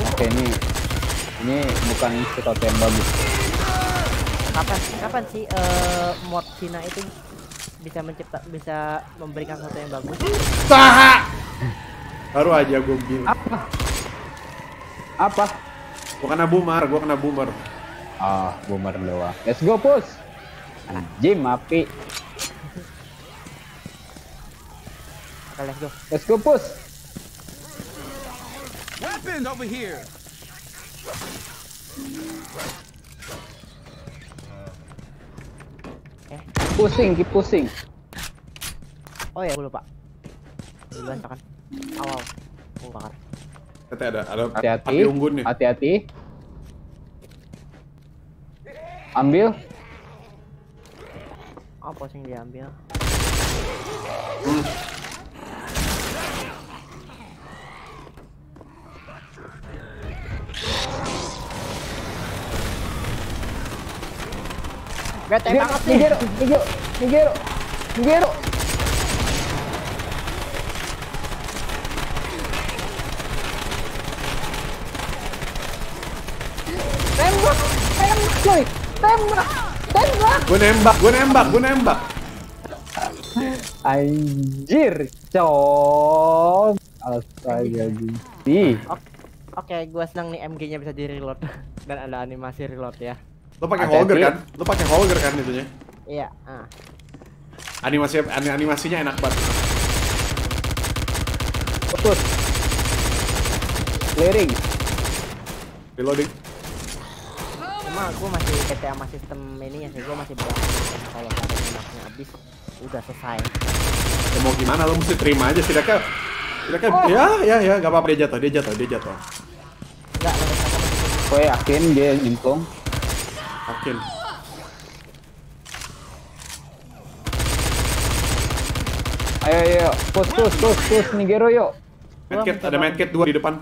Oke, ini ini bukan sesuatu yang bagus. Kapan kapan sih eh, mod Cina itu bisa mencipta bisa memberikan sesuatu yang bagus? Saha. Baru *laughs* aja gua begini. Apa? Apa? Gua kena boomer, gua kena boomer. Ah, boomer doang. Let's go, push. Jim api. Oke, let's go. Let's go, push. Weapons over here. Pusing, keep pusing. Oh ya, gua lupa. Duluan tekan. Awal. Gua bakar. Ternyata ada ada Hati-hati. api unggun nih. Hati-hati. Ambil. Oh, posing diambil. Bete banget sih. Nigero, Nigero, Nigero, Nigero. Tembak, tembak, coy. Tembak, tembak. Gua nembak, gua nembak, gua nembak. Anjir, cong. Astaga. Oke, gua senang nih MG-nya bisa di reload *laughs* dan ada animasi reload ya. Lu pakai holger kan? Lu pakai holger kan itunya? Iya, ah. Animasi ani- animasinya enak banget. Putus. Clearing. Reloading. Cuma gua masih PT sama sistem ini ya sih, gua masih belum kalau ada minaknya habis udah selesai. Ya mau gimana lu mesti terima aja setidaknya setidaknya ya ya ya gak apa-apa dia jatuh dia jatuh dia jatuh Enggak, aku Gue yakin dia nyemplung. Makin Ayo, ayo, push, push, push, push, Nigero yuk. medkit ada medkit dua di depan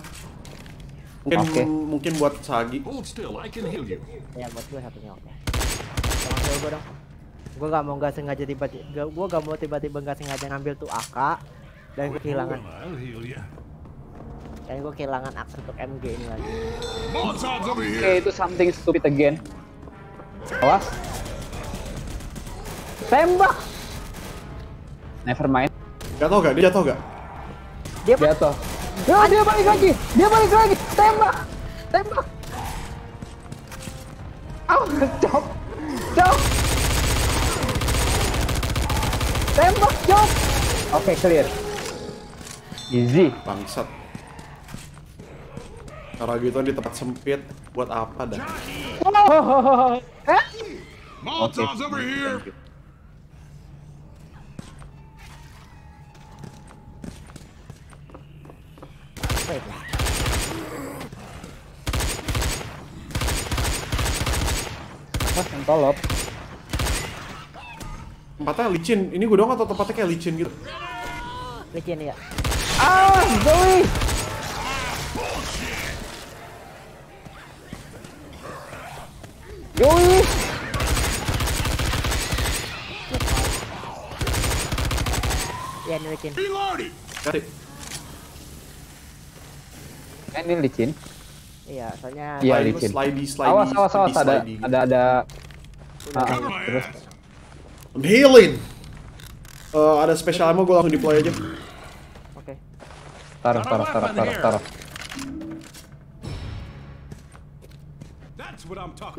mungkin Oke. mungkin buat Sagi Hold still. I can heal you. ya buat gua satunya oke. Tolong heal gua dong. Gua gak mau nggak sengaja tiba-tiba gua gak mau tiba-tiba nggak sengaja ngambil tuh AK dan gua kehilangan you. dan gua kehilangan akses untuk MG ini lagi. Oke, here. itu something stupid again. Awas. Tembak. Never mind. jatuh gak dia jatuh gak Dia Jatuh. Yo, dia balik lagi. Dia balik lagi. Tembak. Tembak. Aw, cop. Cop. Tembak, cop. Oke, clear. Easy. bangsat Cara gitu di tempat sempit buat apa dah? Molotovs over here. yang tolop? Tempatnya licin. Ini gue doang atau tempatnya kayak licin gitu? Licin ya. Ah, Zoe. Zoe. Iya ini licin. Eh, ini licin. Iya, soalnya Iya, licin. slidey, slidey, Awas, awas, awas. Ada, ada, ada. Cover my terus. I'm healing. Eh, ada special ammo gue langsung deploy aja. Oke. Taruh, taruh, taruh, taruh, taruh.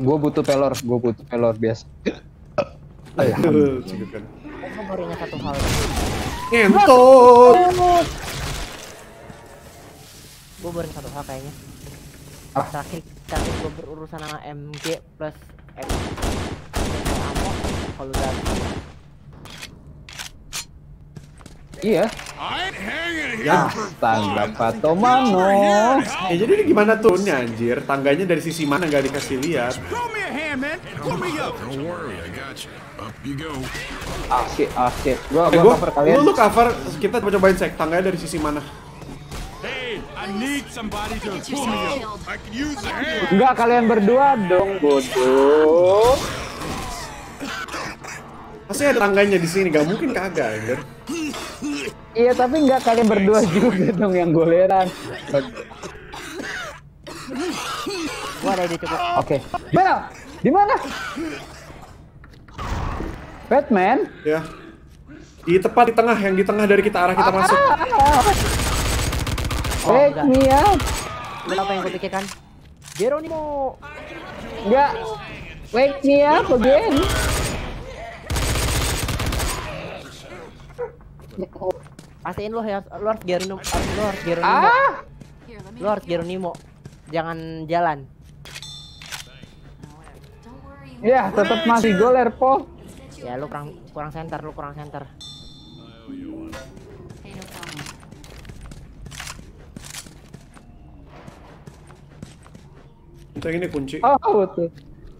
Gue butuh pelor, gue butuh pelor biasa. Aku baru ingat satu hal. Ngentot. Gue baru ingat satu hal kayaknya. Ah. Terakhir terakhir gue berurusan sama MG plus M. Ammo kalau udah Iya. Ya. Astaga, Patomano. Ya jadi ini gimana turunnya anjir? Tangganya dari sisi mana nggak dikasih lihat? Throw me a hand, man. Pull me up. Don't worry, I got you. Up you go. Ah shit, ah shit. Gua, Eh, gua gua, cover kalian. lu, lu cover, kita coba cobain cek tangganya dari sisi mana. Enggak, kalian berdua dong, bodoh. Pasti ada tangganya di sini, gak mungkin kagak anjir. Iya, tapi enggak kalian berdua juga dong yang goleran. Gua ada ide cukup. Oke. Mana? Di mana? Batman? Ya. Di tepat di tengah, yang di tengah dari kita arah kita masuk. Oh, Wake enggak. me up. Apa yang gue pikirkan? Geronimo. Enggak. Wake me up again. Pastiin lu harus lu harus Geronimo, lu harus Geronimo. Ah! Lu harus Geronimo. Jangan jalan. Worry. Ya, tetap masih goler, po. Ya lu kurang kurang center, lu kurang center. Yang ini kunci. Oh, tuh.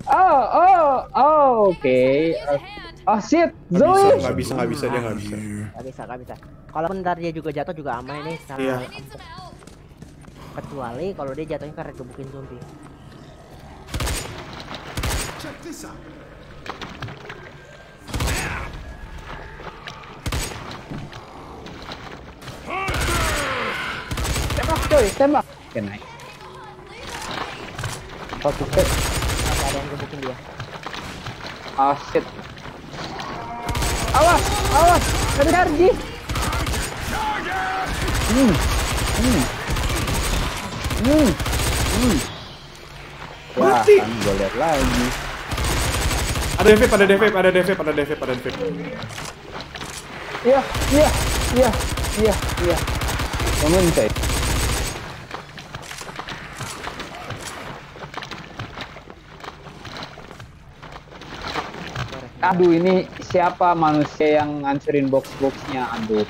Oh, oh, oh, oke. Hand. Oh shit, Nggak bisa, Zoe. nggak bisa, nggak bisa, dia nggak bisa. Gak bisa, gak bisa. Kalau bentar dia juga jatuh juga aman ini Iya. Some help. kecuali kalau dia jatuhnya karena gebukin zombie. Check this out. Tembak, coy, tembak. Oke, naik. Satu set. Ada yang gebukin dia. Oh shit. Awas, awas. Ada Darji. Hmm. Hmm. Hmm. Hmm. Wah, Mati. kan gue lihat lagi. Ada devip, ada devip, ada devip, ada devip, ada devip. Iya, iya, iya, iya, iya. Bangun, coy. Aduh, ini siapa manusia yang ngancurin box-boxnya? Aduh,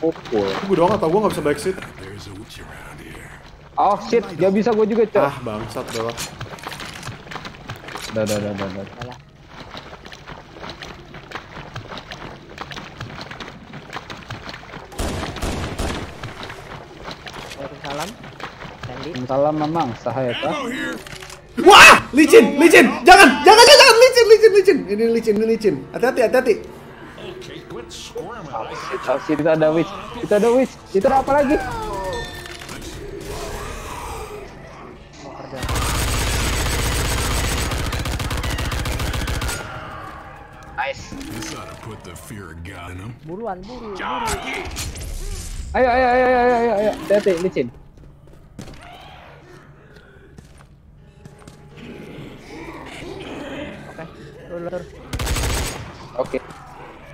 pukul. Gue doang atau gue nggak bisa backseat? Oh shit, gak bisa gue juga, coy. Ah, bangsat dah. Udah, udah, udah, udah. Alah. Waalaikumsalam. Sandy. Salam memang, sahaya kah? Here. Wah, licin, licin. Jangan, jangan, jangan, jangan, licin, licin, licin. Ini licin, ini licin. Hati-hati, hati-hati. Okay. Oh shit, kita ada witch, kita ada witch, kita ada apa lagi? Nice. Buruan, buru, buru. Ayo, ayo, ayo, ayo, ayo, ayo, hati-hati, licin. Oke. Tur. Oke.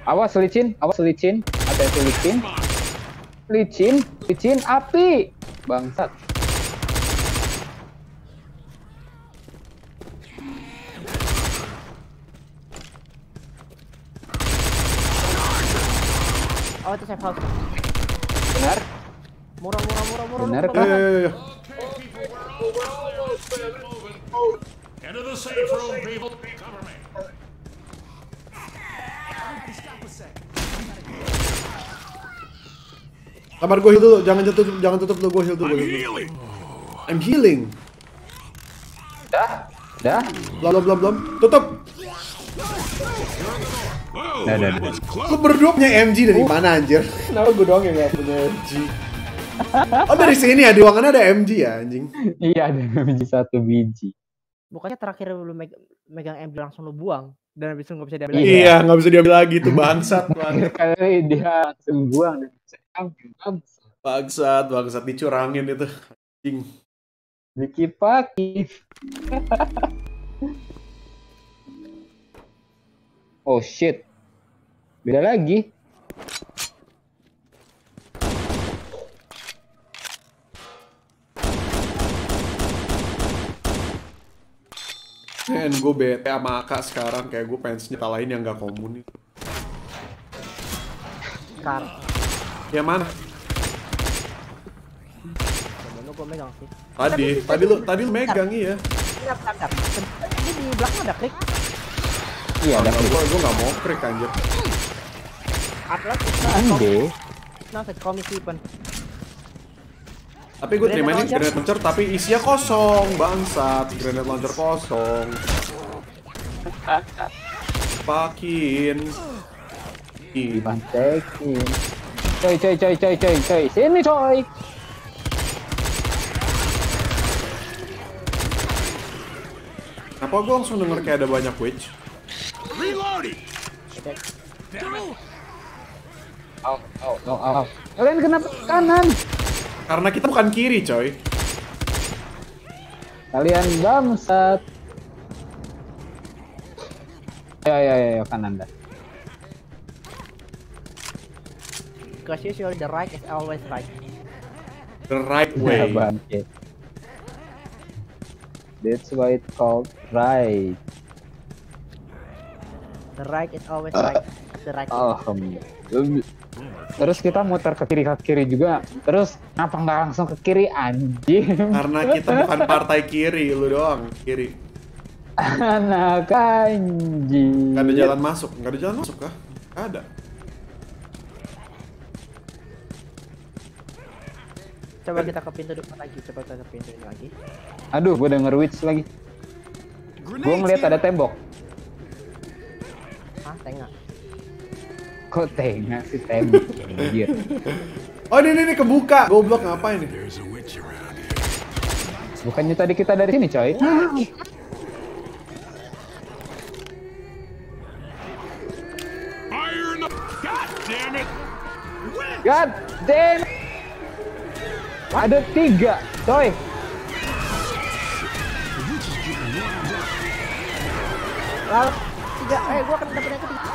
Awas licin, awas licin, hati-hati licin. Licin, licin, api. Bangsat. Oh, itu safe house. Benar? Murah, murah, murah, murah. Murah, kan? Yo, murah. yo, yo, yo. Into the safe room, people. Kabar gue heal dulu, jangan tutup, jangan tutup dulu, gue heal dulu. I'm gua heal dulu. healing. I'm healing. Dah, dah. Belum, belum, belum. Tutup. Nah, nah, nah. Lu berdua punya MG dari mana anjir? Kenapa gue doang yang gak punya MG? Oh dari sini ya, di ruangannya ada MG ya anjing. Iya, ada *laughs* biji satu biji. Bukannya terakhir lu meg- megang MG langsung lu buang. Dan habis itu nggak bisa diambil lagi. Iya, nggak bisa diambil lagi tuh bangsat banget. Kali dia langsung buang dan. Bangsat, bangsat dicurangin itu. Anjing. Dikit paki. *laughs* oh shit. Beda lagi. Men, gue bete sama Aka sekarang kayak gue pengen senjata lain yang gak komun nih. Kar. Yang mana? Coba lu gue megang sih. Tadi, tadi lu tadi lu megang iya. Bentar, bentar, bentar. Ini di belakang ada klik. Iya, ada Gue gue gak mau krik anjir. Atlas. Ande. Nah, set komisi pen. Tapi gue terima ini Grenade launcher tapi isinya kosong, bangsat. Grenade launcher kosong. Pakin. Ih, Pantekin. Coy, coy, coy, coy, coy, coy. Sini, coy. Kenapa gue langsung denger kayak ada banyak witch? Reloading. Au, au, au, au. Kalian kenapa ke kanan? Karena kita bukan kiri, coy. Kalian bangsat. Ayo, ayo, ayo, ayo, kanan dah. Because usually the right is always right. The right way. *laughs* That's why it's called right. The right is always right. The right. Oh, Terus kita muter ke kiri ke kiri juga. Terus kenapa nggak langsung ke kiri anjing? Karena kita bukan *laughs* partai kiri, lu doang kiri. Anak anjing. Gak ada jalan masuk, gak ada jalan masuk kah? Gak ada. Coba kita ke pintu depan lagi. Coba kita ke pintu ini lagi. Aduh, gue denger witch lagi. Gue ngeliat ada tembok. Ah, tengah. Kok tengah sih tembok? Anjir. Oh ini, ini, ini kebuka. Goblok ngapain nih? Bukannya tadi kita dari sini, coy? God damn it! God damn! Ada tiga, coy. Lalu tiga. Eh, gua akan yang ketiga.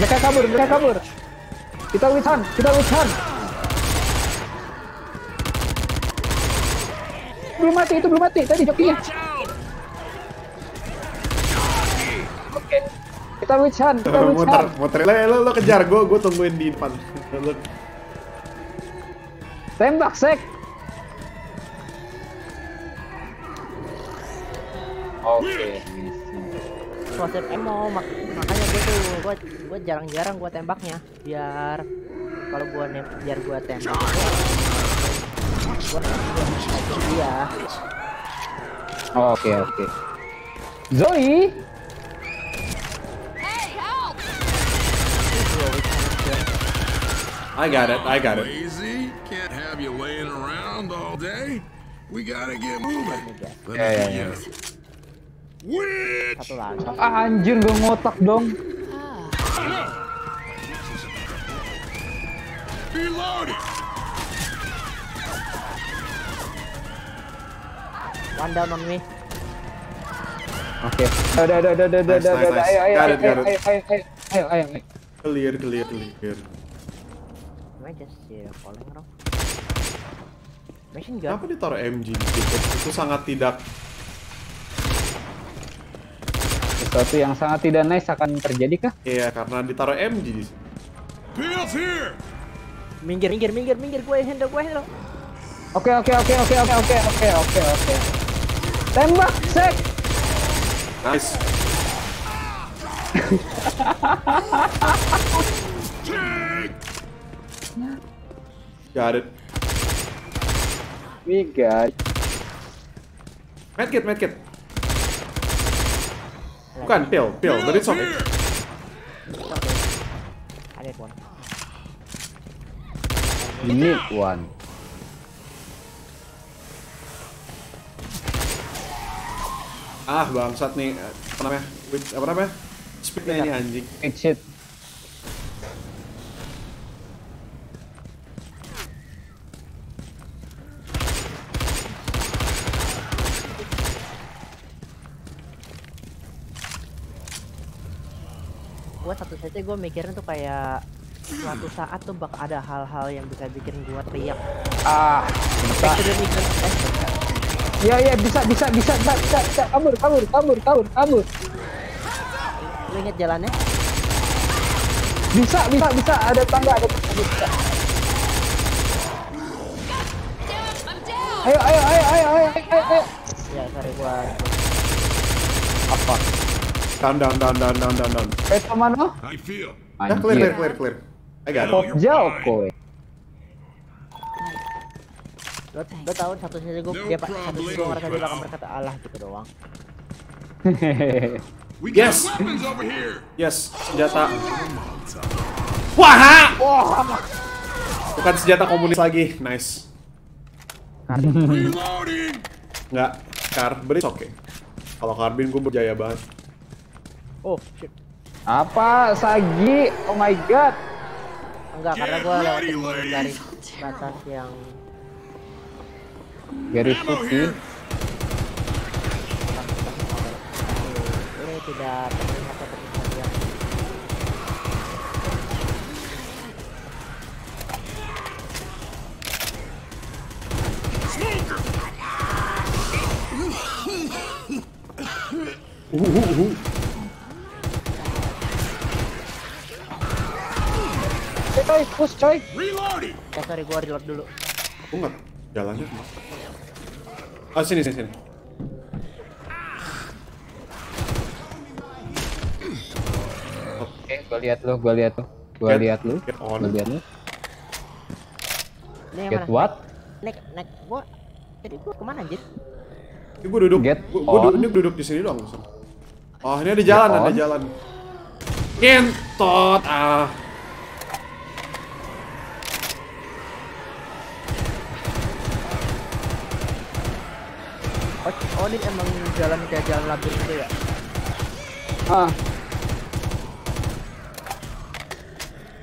Mereka kabur, mereka kabur. Kita hunt, kita hunt. Belum mati, itu belum mati. Tadi jokinya. Kita hunt, kita witch muter, muter. Lo, lo, lo kejar, gue gue tungguin di depan. Lo- Tembak, sek. Oke. Proses emo mak makanya gue tuh gue gue jarang-jarang gue tembaknya biar kalau gue nem biar gue tembak gue dia Oke, oke. Zoe, I got it, I got it. Lazy? Can't have you laying around all day. We gotta get moving. Let Yeah, yeah, yeah. lagi ah, anjir gue ngotak dong. One down on me Oke. Udah, udah, udah, udah, udah, Nice, udah, nice, udah. nice. Ayo, ayo, ayo, ayo, ayo, ayo, ayo, ayo, ayo. Clear, clear, clear. Am aja sih ya, calling rock machine gun kenapa ditaruh MG gitu itu sangat tidak sesuatu yang sangat tidak nice akan terjadi kah? Iya, karena ditaruh MG di sini. Minggir, minggir, minggir, minggir, gue handle, gue handle. Oke, oke, oke, oke, oke, oke, oke, oke, oke. Tembak, sek. Nice. Got it. We got. Medkit, medkit. Bukan pil, pil, but it's okay. I need one. You need one. Ah, bangsat nih. Apa namanya? Which, apa namanya? Speednya ini anjing. Exit. Gua satu saja gue mikirin tuh kayak suatu saat tuh bakal ada hal-hal yang bisa bikin gua teriak. Ah, bisa. Iya iya bisa bisa bisa bisa bisa, bisa. kabur kabur kabur kabur kabur. lu inget jalannya? Bisa bisa bisa ada tangga ada tangga bisa. Ayo ayo ayo ayo ayo ayo. ayo. Ya sorry gua. Apa? Down, down, down, down, down, down, down. Eh mana? How you feel? Ya, clear, clear, clear, clear. I got it. Pop Joko. Lo, lo tahu satu saja gue dia pak satu saja gue ngerasa bakal pal. berkata Allah gitu doang. Yes. Yes, senjata. Wah! Bukan senjata komunis lagi. Nice. Reloading. Nggak, karbin oke. Okay. Kalau karbin gue berjaya banget. Oh shit. Apa Sagi? Oh my god. Enggak karena gue ready, garis batas yang Garis putih. ini tidak terlihat seperti kalian. Uhu, uhu, uhu. Eh, coy, push coy. Reloading. Eh sorry gue reload dulu. Gue nggak jalannya. Ah sini sini sini. Oke, gua lihat lu, gua lihat lu. Gua Get- lihat lu. Gua lihat lu. Get what? Nek nek gue. Jadi gue ke mana anjir? Ini gue duduk. Get Gua, gua du- on. ini duduk di sini doang. Oh ini ada jalan, ada jalan. Kentot ah. Oh, oh ini emang jalan kayak jalan labirin gitu ya? Ah.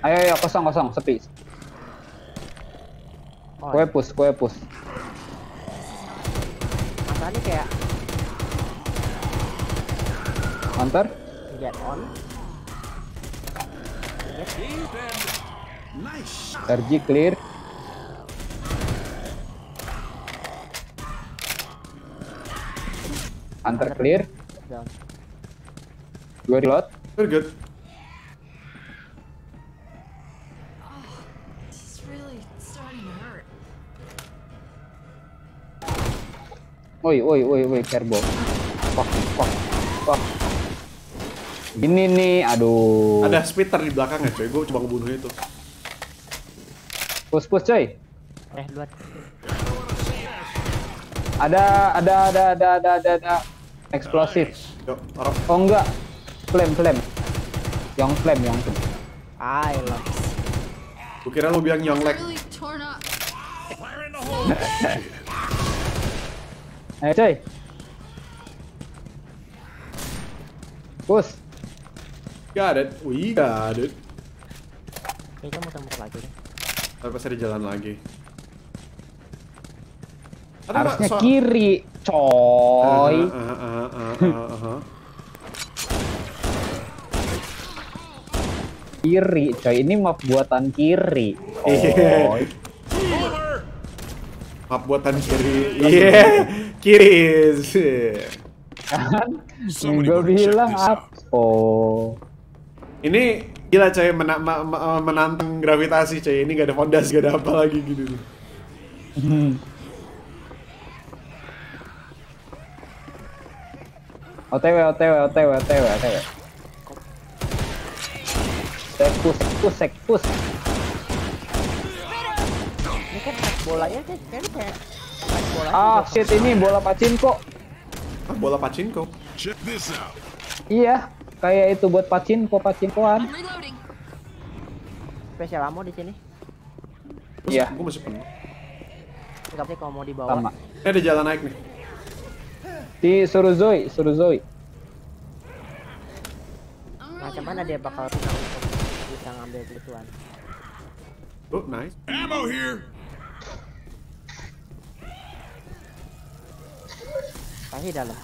Ayo ayo kosong kosong sepi. Oh, Kue push, kue push. masalahnya kayak Hunter? get on. Nice. RG clear. Hunter clear. Down. Gue reload. Very good. This is really starting to hurt. Woi, woi, woi, woi, Kerbo. Fuck, fuck, fuck. Ini nih, aduh. Ada spitter di belakangnya coy. Gue coba ngebunuh itu. Push, push, coy. Eh duluan. Ada, ada, ada, ada, ada, ada, ada. Eksplosif. Oh enggak. Flame, flame. Yang flame, yang flame. Ah, elah. Gue kira lu bilang torn up. Ayo, coy. Push. Got it. We got it. Kayaknya muter-muter lagi deh. Tapi pasti ada jalan lagi. Ada Harusnya kiri, coy. Ah, ah, ah. Kiri, coy. Ini map buatan kiri. Coy. Map buatan kiri. Iya, kiri. Kan? Gue bilang apa? Oh. Ini gila coy mena- ma- ma- menantang gravitasi coy. Ini gak ada fondasi, gak ada apa lagi gitu. OTW, OTW, OTW, OTW, OTW. Sek push, push, sek push. Ini kan bolanya kan kayak bola. Ah, shit ini bola pacinko. Ah, bola pachinko. Check this out. Iya, kayak itu buat pacinko, pacinkoan. Spesial ammo di sini. Iya, Gue masih penuh. Enggak sih kalau mau dibawa. sama. Ini ada jalan naik nih. Si suruh Zoe, suruh Zoe. Macam mana dia bakal bisa, bisa ngambil gituan? Oh, nice. Ammo here. Pasti dalam.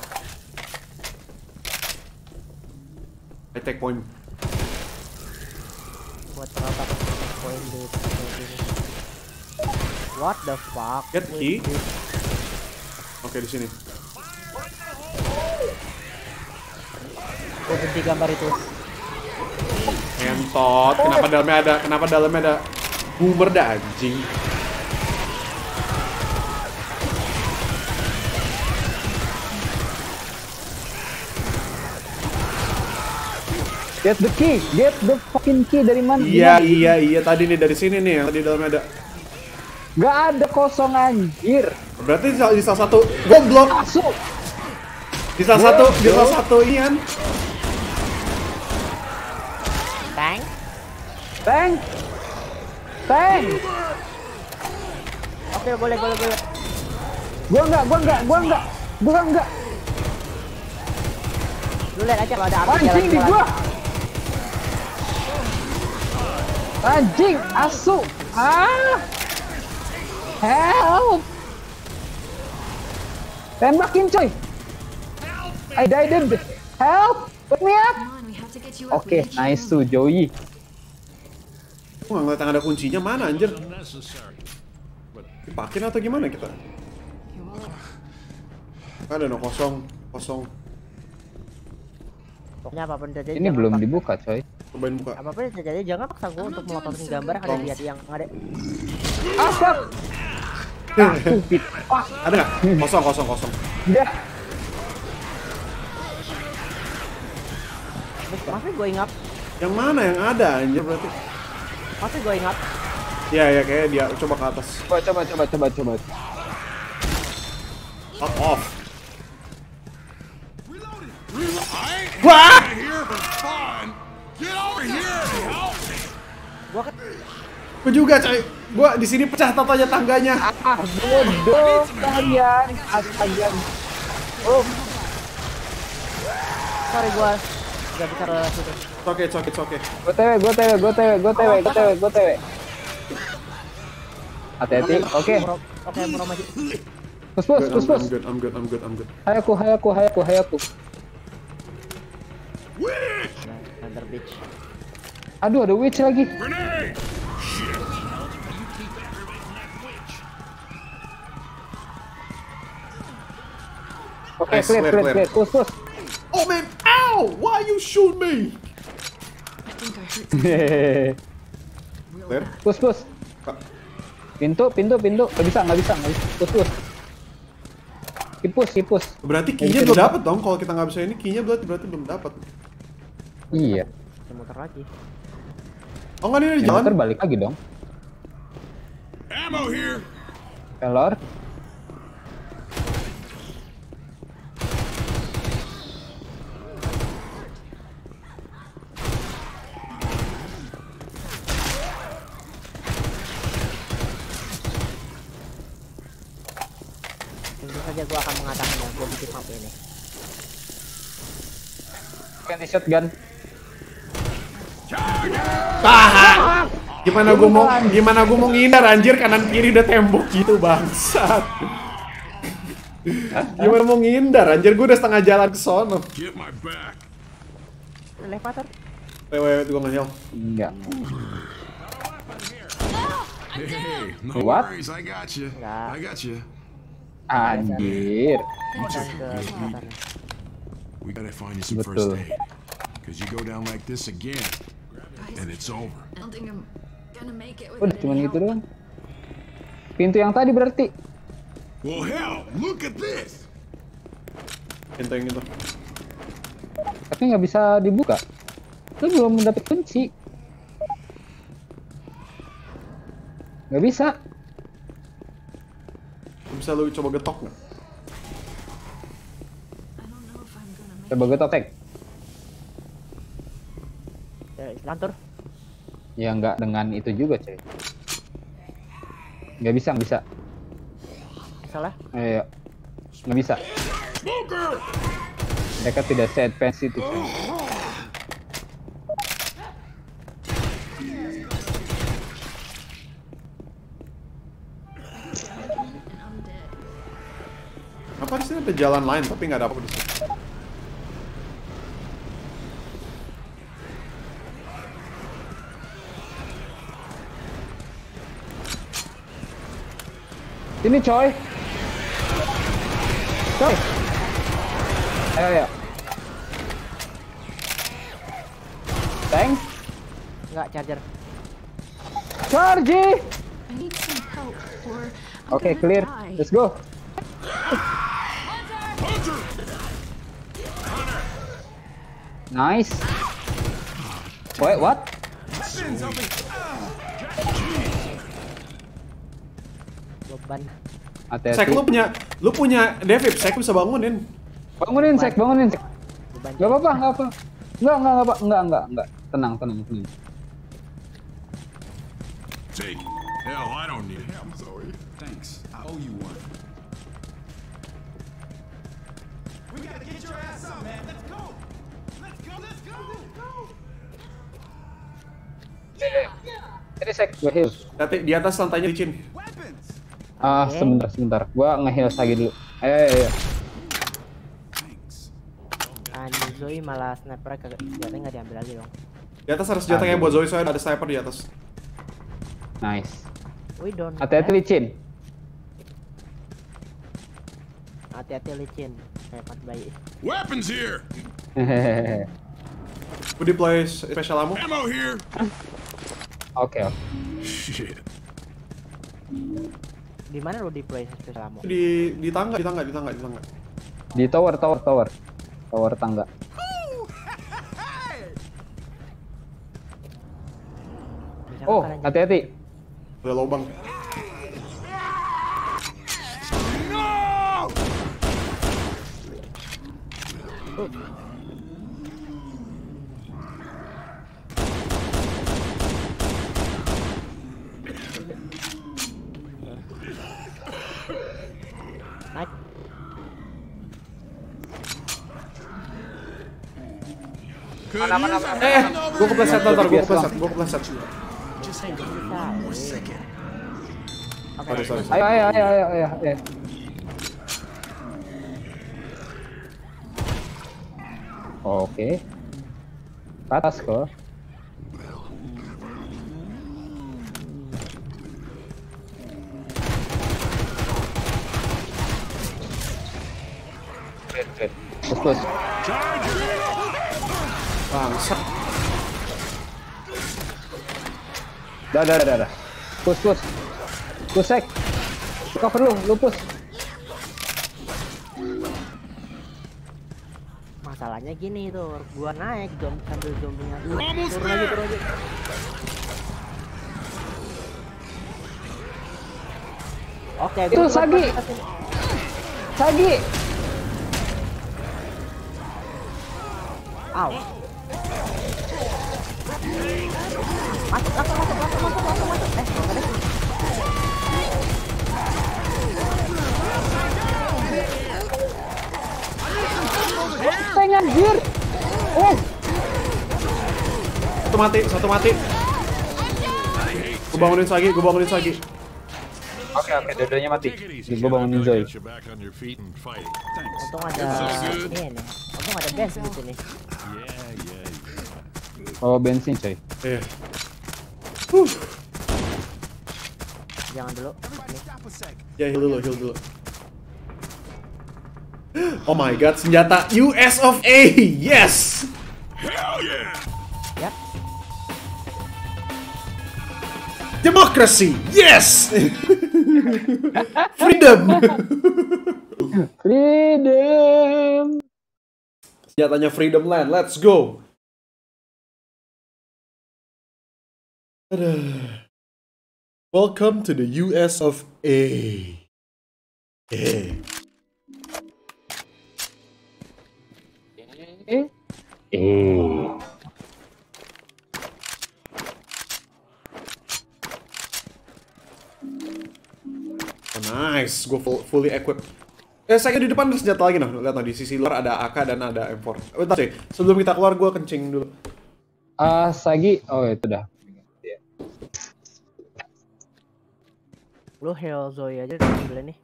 I take point. Buat perotak poin di di sini. What the fuck? Get key. Oke, di sini. Gua benci gambar itu. Entot. Kenapa dalamnya ada? Kenapa dalamnya ada boomer dah anjing? Get the key, get the fucking key dari mana? Iya, iya, iya. Tadi nih dari sini nih yang tadi dalamnya ada. Gak ada kosong anjir. Berarti di salah, di salah satu goblok. Masuk. Di salah satu, di salah satu Ian. Tank. Tank. Tank. Oke, boleh, boleh, boleh. Gua enggak, gua enggak, gua enggak. Gua enggak. Lu lihat aja kalau ada api jalan Anjing di gua. Anjing, asu. Ah. Help. Tembakin coy. I died. Help. Put me up. To. Oke, nice tuh Joey. Gua nggak ngeliat yang ada kuncinya mana anjir. Dipakin atau gimana kita? Ada no kosong, kosong. Pokoknya apa pun terjadi. Ini belum dibuka coy. Cobain buka. Apa pun terjadi, jangan paksa gua untuk melototin gambar yang ada di hati yang ada. Ah, fuck. Ah, stupid. Ada nggak? Kosong, kosong, kosong. Udah. Masih gue ingat, Yang mana yang ada anjir berarti? Masih gue ingat. Ya, ya kayak dia coba ke atas. Coba, coba, coba, coba, coba. Up off. Wah! here for fun. Get over here and help me. Gua kan Gua juga coy. Gua di sini pecah tatonya tangganya. Ah, bodoh kalian. Astaga. Oh, sorry gua gak bisa ke situ. Oke, oke, oke, oke. gue tewe, gue tewe, gue tewe, gue tewe, gue tewe, gue tewe. Hati-hati. Oke. Oke, murah maju. Pus, pus, pus, I'm, pus. I'm good, I'm good, I'm good, I'm good. Hayaku, hayaku, hayaku, hayaku. Under beach. Aduh, ada witch lagi. Oke, Nice, clear, clear, clear, clear. clear. Pus, pus. Oh man, ow! Why you shoot me? I think I heard something. Clear. Pus, pus. Kak. Pintu, pintu, pintu. Gak bisa, gak bisa, gak bisa. Pus, pus. Kipus, kipus. Berarti key-nya belum dapat dong. Kalau kita nggak bisa ini, key-nya berarti berarti belum dapat. Iya. Saya muter lagi. Oh nggak ini ada Yang jalan. muter balik lagi dong. Ammo here. Pelor. Gua akan mengatakannya. Gua bikin map ini. Ganti shotgun. Ah! Gimana gua mau gimana gua mau ngindar anjir kanan kiri udah tembok gitu bangsat. Gimana mau ngindar anjir gua udah setengah jalan ke sono. Elevator. Wait, wait, wait, gua nge-heal. Enggak. Hey, no What? worries. I got you. Enggak. I got you. Anjir. We gotta find you some first Betul. aid. Cause you go down like this again, and it's over. I don't think I'm gonna make it Udah cuman any gitu doang. Pintu yang tadi berarti. Well, hell, look at this. Pintu yang itu. Tapi nggak bisa dibuka. Lu belum dapet kunci. Nggak bisa. Bisa lu coba getok nggak? Coba gue totek. Ya, lantur. Ya nggak dengan itu juga coy. Nggak bisa, nggak bisa. Salah. Ayo, nggak bisa. Mereka tidak se-advance itu. coy. Apa di sini ada jalan lain tapi nggak ada apa di sini. Sini coy. Coy. Ayo ayo. Tank. Enggak charger. Charge. I need some help, or I'm Oke, gonna clear. die. Let's go. Hunter! Nice. Wait, what? Beban. Hati-hati. Sek lu punya lu punya Devip, Sek bisa bangunin. Bangunin sek, bangunin sek. Gak apa-apa, gak apa. Enggak, enggak, enggak, enggak, enggak, enggak. Tenang, tenang, tenang. Take. Hell, I don't need help, Zoe. Thanks. I owe you one. We gotta get your ass up, man. Let's go. Let's go. Let's go. Let's go. Ini sek, gue heal. Hati di atas lantainya licin. Ah, Oke. sebentar, sebentar. Gua nge-heal lagi dulu. Ayo, ayo, ayo. Anjing Zoe malah sniper kagak senjatanya nggak diambil lagi dong. Di atas ada senjata yang buat Zoe soalnya ada sniper di atas. Nice. We don't. Hati-hati licin. Hati-hati licin. Hebat bayi. Weapons here! Hehehe. *laughs* Would you play special ammo? Ammo here! Oke. Shit. Di mana lo deploy special ammo? Di di tangga, di tangga, di tangga, di tangga. Di tower, tower, tower. Tower tangga. Oh, hati-hati. Ada lubang. Naik. Could Mana, mana, use a mana? Eh, hand over gua kepleset, ntar, gua kepleset, gua kepleset. Oke. Sorry, sorry, sorry. Ayo, ayo, ayo, ayo, ayo, ayo. Oke. Ke atas kok. Terus, terus. Bangsat. Dah, dah, dah, dah. Push, push. Push, sek. Cover lu, lu push. Masalahnya gini tuh, gua naik jom sambil almost turun lagi turun lagi. Oke, Itu gua Sagi. Sagi. Masuk, masuk, masuk, Tank anjir. Oh, Satu mati, satu mati. Gua bangunin lagi, gua bangunin lagi. Oke, oke, dua-duanya mati. Gue bangunin Zoe. Thanks. Untung ada ini nih. Untung ada base di sini. Yeah, yeah, yeah. Bawa bensin, coy. Iya. Jangan dulu. Ya, heal dulu, heal dulu. Oh my god, senjata US of A. Yes. Hell yeah! Ya. Democracy. Yes. *laughs* Freedom. Freedom. Senjatanya Freedom Land. Let's go. Welcome to the US of A. A. Eh. Oh, nice. Gue full, fully equipped. Eh, saya di depan ada senjata lagi noh. Lihat noh, di sisi luar ada AK dan ada M4. Bentar sih, sebelum kita keluar gue kencing dulu. Ah, Sagi. Oh, itu dah. Iya. Lu Hell Zoe aja ambil nih.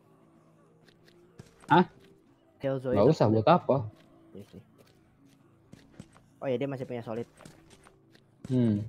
Hah? Hell Zoe. Gak usah buat apa? Iya sih. Oh ya dia masih punya solid. Hmm.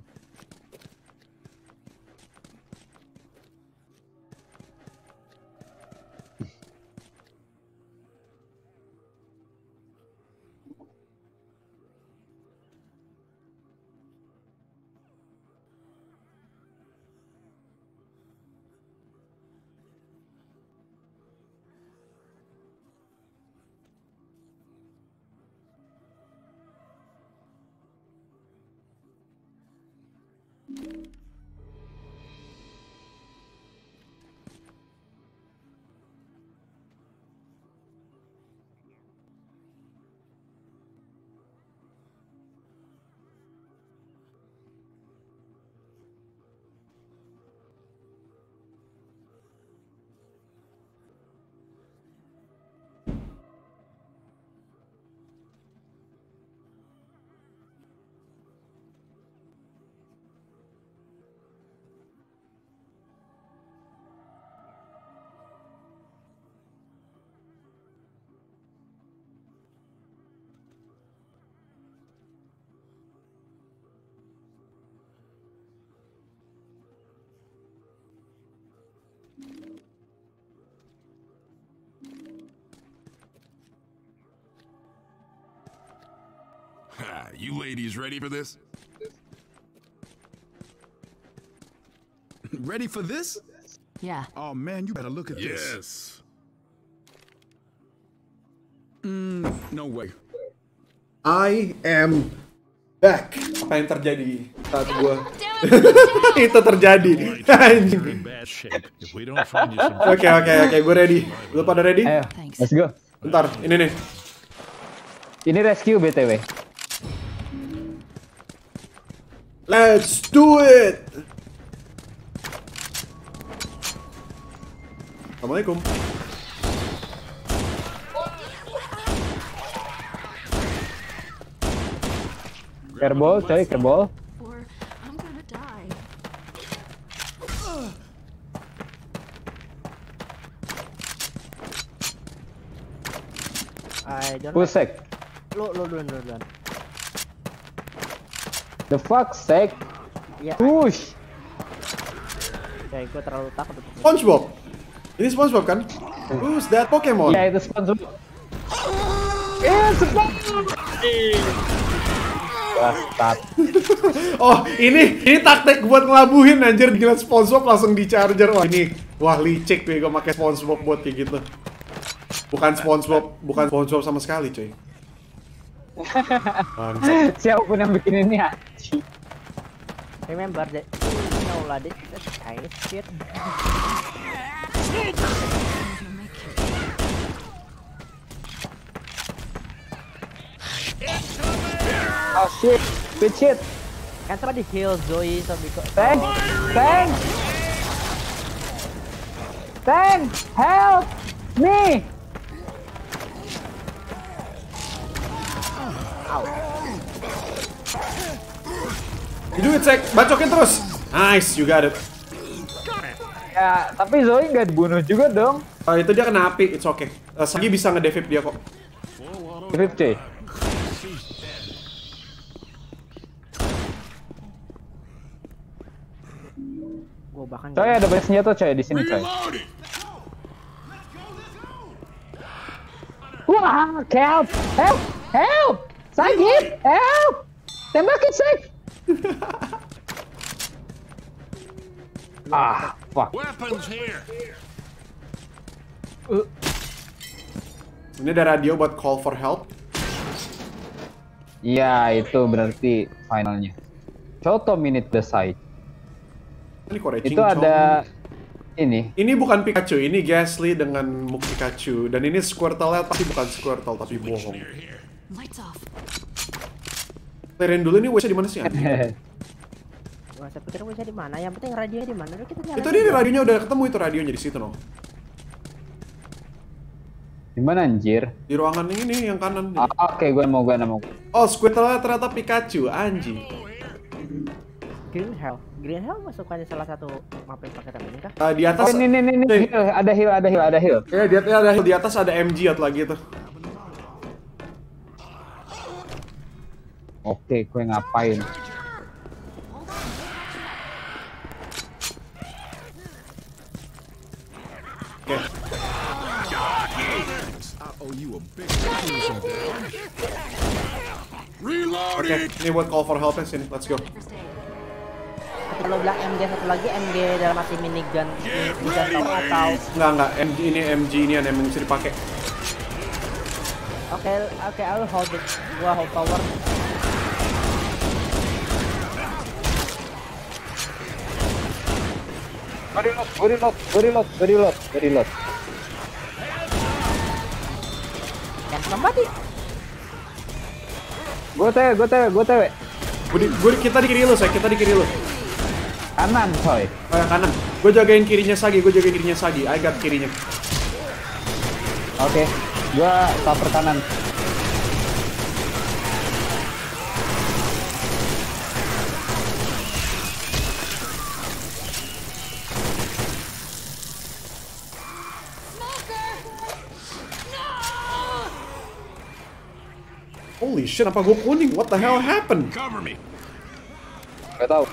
*laughs* you ladies ready for this? *laughs* Ready for this? Yeah. Oh man, you better look at this. Yes. No way. I am back. Apa yang terjadi saat it, *laughs* itu terjadi? Anjing. in bad shape. If we don't find you some Oke oke oke, gue ready. Lu pada ready? Ayo, Thanks. let's go. Bentar, ini nih. Ini rescue BTW. Let's do it. Assalamualaikum. Kerbol, coy, kerbol. Or I'm gonna die. I don't Full sec. Lu lu duluan lu duluan. The fuck sec. Iya, Push. kayak gue terlalu takut SpongeBob. Ini SpongeBob kan? Who's that Pokemon? Ya itu SpongeBob. Eh, SpongeBob. Bastard. *laughs* Oh, ini ini taktik buat ngelabuhin anjir gila SpongeBob langsung di charger. Wah, ini wah licik tuh gue pakai SpongeBob buat kayak gitu. Bukan SpongeBob, bukan SpongeBob sama sekali, cuy. Bangsat. *laughs* Siapa pun yang bikin ini anjing. Remember that you know lah this is shit. Oh shit. Good shit. Kan sama di heal Zoe so because Thank. Thank. Thank. Help me. You do it, Sek. Bacokin terus. Nice, you got it. Ya, tapi Zoe nggak dibunuh juga dong. Ah, itu dia kena api, it's okay. Uh, Sagi bisa ngedevip dia kok. Rip cuy. gue bahkan Coy ada banyak senjata coy di sini coy. Wah, help, help, help, sakit, help, tembakin sek. ah, fuck. Weapons here. Ini ada radio buat call for help. Ya itu berarti finalnya. Coto minute the side. Ini Korea Itu ada ini. Ini bukan Pikachu, ini Gasly dengan muk Pikachu. Dan ini Squirtle pasti bukan Squirtle tapi bohong. Lights off. Clearin dulu ini WC di mana sih? anjing? *laughs* Gua saya pikir bisa di mana? Yang penting radionya di mana? Kita itu dia radionya udah ketemu itu radionya di situ no. Gimana anjir? Di ruangan ini yang kanan. Ah, Oke, gue mau gue mau. Oh, Squirtle ternyata Pikachu, anjing. Green Hell. Green Hell masukannya salah satu map yang pakai ini kah? Ah, di atas Oh, ini ini ini Nih. hill, ada hill, ada hill, ada hill. Ya, di atas ada di atas ada MG at lagi tuh. Oke, gue ngapain? Oke. Oke, ini buat call for help sini. Let's go. Kalau bilang MG satu lagi MG dalam arti minigun minigun tau atau Enggak, enggak. MG ini MG ini yang emang bisa dipakai. Oke, oke, I'll hold it. Gua hold power. Reload, gue reload, gue reload, gue reload, gue reload. Yang somebody. Gue tewe, gue tewe, gue tewe. Di- kita di kiri lu, saya. Kita di kiri lu. Kanan, coy. Oh, yang kanan. Gue jagain kirinya Sagi, gue jagain kirinya Sagi. I got kirinya. Oke, gue cover kanan. Holy shit, apa gue kuning? What the hell happened? Cover me. Gak tau.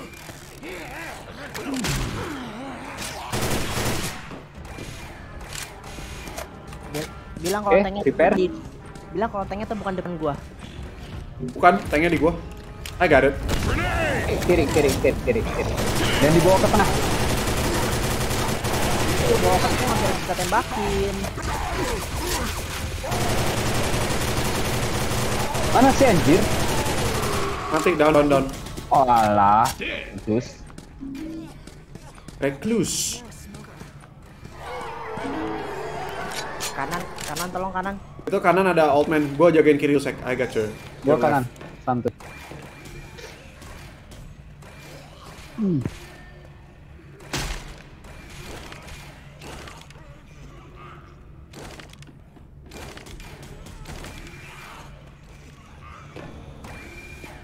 Bil- Bilang kalau Eh, tanknya prepare. di bilang kalau tanknya tuh bukan depan gua. Bukan, tanknya di gua. I got it. Eh, Kiri, kiri, kiri, kiri, kiri. Dan dibawa ke tengah. Tuh bawa kan tuh hampir kita tembakin. Mana sih anjir? Nanti down, down, down. Oh alah. Terus. Recluse. Kanan, kanan tolong kanan. Itu kanan ada old man. Gue jagain kiri lu, Sek. I got you. Gue Your kanan. left. Santuy.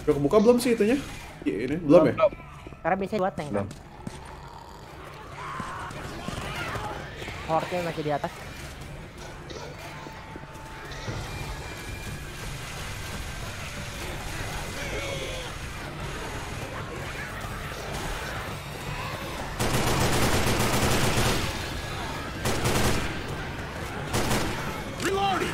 Udah kebuka belum sih itunya? Iya, ini belum ya? Karena biasanya dua tank kan. Horde masih di atas. Reloading!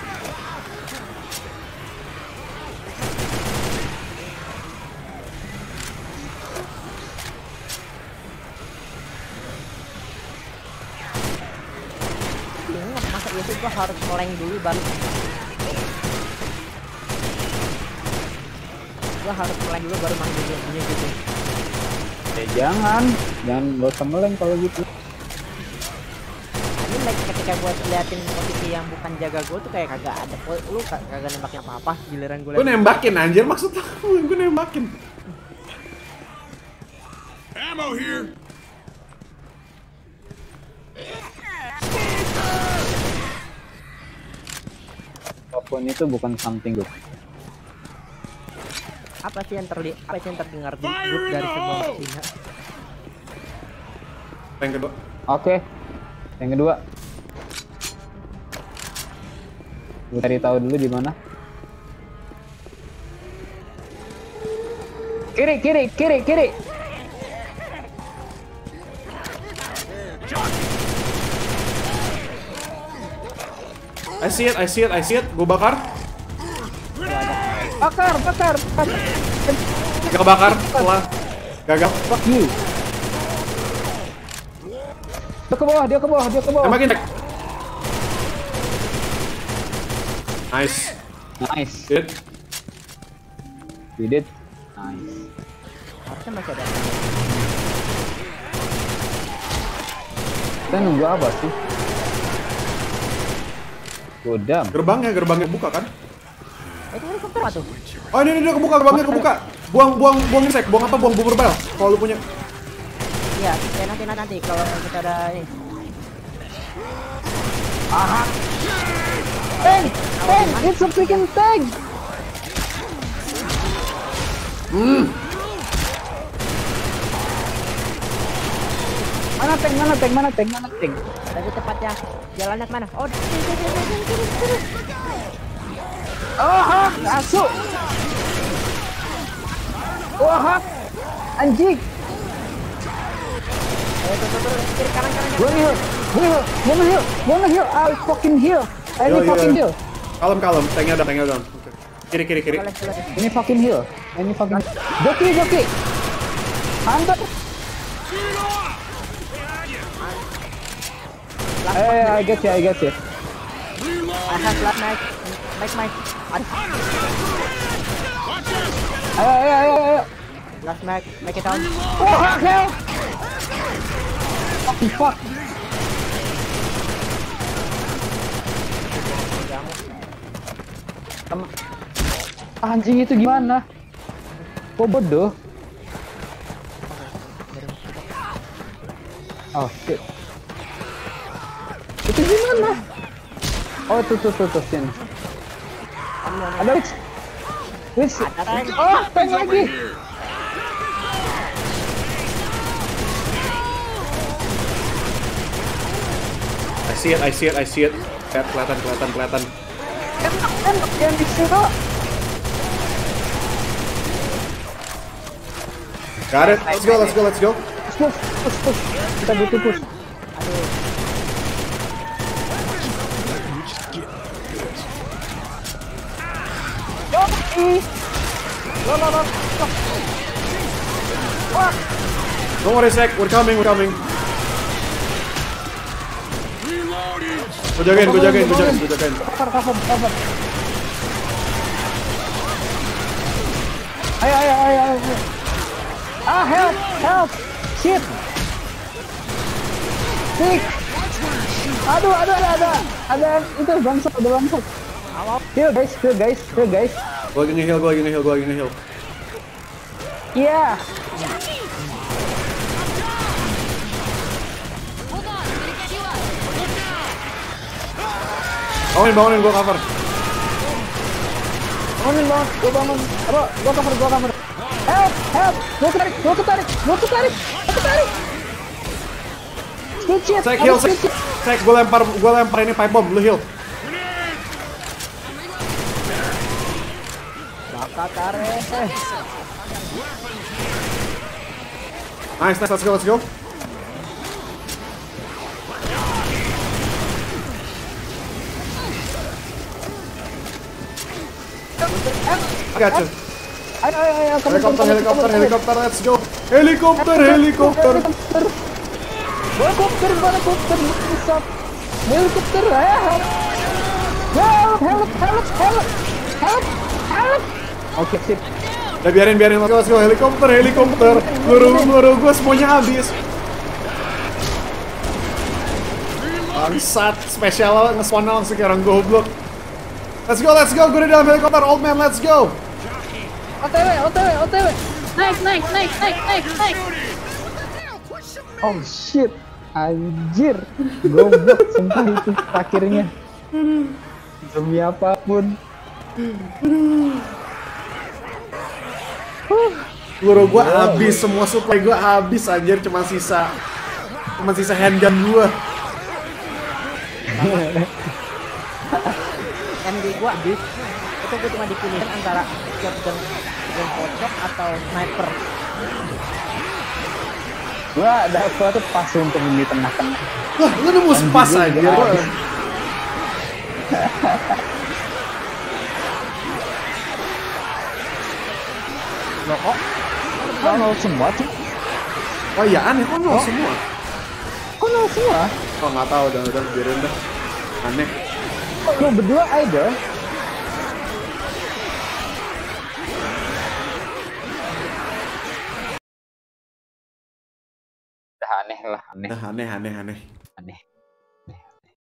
Ingat masa itu gua harus ngeleng dulu baru gua harus ngeleng dulu baru manggil dia gitu. Ya jangan. Jangan gak usah meleng kalau gitu. Ini like ketika gua liatin posisi yang bukan jaga gua tuh kayak kagak ada lu ka- kagak nembakin apa-apa giliran gua Gue liat- nembakin anjir maksud aku. Gue nembakin. Ammo here! Apa pun itu bukan something good. apa sih yang terli apa sih yang terdengar in dari sebuah hole! Tank kedua. Oke. Yang kedua. Gue cari tahu dulu di mana. Kiri, kiri, kiri, kiri. I see it, I see it, I see it. Gue bakar. Bakar, bakar, bakar. Gak bakar. Setelah gagal. Fuck you. Dia ke bawah, dia ke bawah, dia ke bawah. Tembakin, Sek. Nice. Nice. Did. We did. Nice. harusnya masih ada Kita nunggu apa sih? Godam. Gerbangnya, gerbangnya buka kan? eh itu helikopter tuh Oh ini, ini dia kebuka, gerbangnya kebuka. Buang, buang, buang ini, Sek. Buang apa? Buang bubur bel. Kalau lu punya. Iya ya nanti nanti nanti kalau kita ada ini tank, tank, it's a freaking tank. Mana tank, mana tank, mana tank, mana tank? Tapi tepatnya jalannya ke mana? Oh, sini, sini, sini, sini, sini, sini. Oh, hak, masuk. Oh, hak. Anjing. Ayo, kiri, kanan, kanan. Gua heal, gua heal, gua heal, gua heal, I fucking heal. I Yo, yo, fucking heal. Kalem kalem, tanknya down, tanknya down. Oke. Kiri kiri kiri. Ini fucking heal. Ini fucking Joki, joki. Hunter. Eh, I get you, I get you. I have last night. Make my Aduh, Ayo, ayo, ayo, ayo. last night. Make it down. Oh, hell. Fucking fuck. Anjing itu gimana? Kok bodoh? Oh shit. Itu gimana? Oh tuh tuh tuh tuh sini. Ada Witch. Witch. Oh tank lagi. I see it, I see it, I see it. Lihat, kelihatan, kelihatan, kelihatan. Sini. Got it. Let's go, let's go, let's go. Push push push push. Kita butuh push. Yoki. Lo lo lo. Don't worry, sec. We're coming, we're coming. Gue jagain, gue jagain, gue jagain, gue jagain. Cover cover cover. Ayo ayo ayo ayo. Ah help help. Shit. Sick. Aduh aduh ada ada ada itu bangsat ada bangsat. Heal guys heal guys heal guys. Gue lagi nge-heal, gue lagi nge-heal, gue lagi nge-heal. Iya. Bangunin, bangunin, gue cover. Bangunin bangun, gue bangun. Apa? Gue cover, gue cover. Help, help. Gue ketarik, gue ketarik, gue ketarik, gue ketarik. Shit. Sec, ada heal, shit. Sec, gue lempar, gue lempar ini pipe bomb, lu heal. Bakal tarik. Nice, nice, let's go, let's go. I come come Helikopter, helikopter, come on, helikopter, let's go. Helikopter, helikopter. Helikopter. Helikopter, helikopter, Stop. Helikopter, ayo, help. Help, help, help, help, help, help. Oke, sip. Udah biarin, biarin, let's go, let's go. Helikopter, helikopter. Peluru, peluru gue semuanya habis. Bangsat, spesial nge-spawn langsung kayak orang goblok. Let's go, let's go. Gue di dalam helikopter, old man, let's go. OTW, OTW, OTW. Naik, naik, naik, naik, naik, naik. Oh shit. Anjir. Goblok sumpah itu akhirnya. Demi apa pun. Peluru gue habis, semua supply gue habis anjir, cuma sisa cuma sisa handgun gue. MD gua habis. Itu gua cuma dipilihin antara shotgun shotgun pocong atau sniper. Gua dapet pas untuk di tengah-tengah. Wah, lu nemu anjir. habis. Loh kok? Kok nol semua tuh? Oh iya aneh, kok nol semua? Kok nol semua? Oh nggak tahu, udah udah biarin dah. Aneh. Kok lu berdua aja? Aneh lah, aneh, aneh, aneh, aneh. aneh.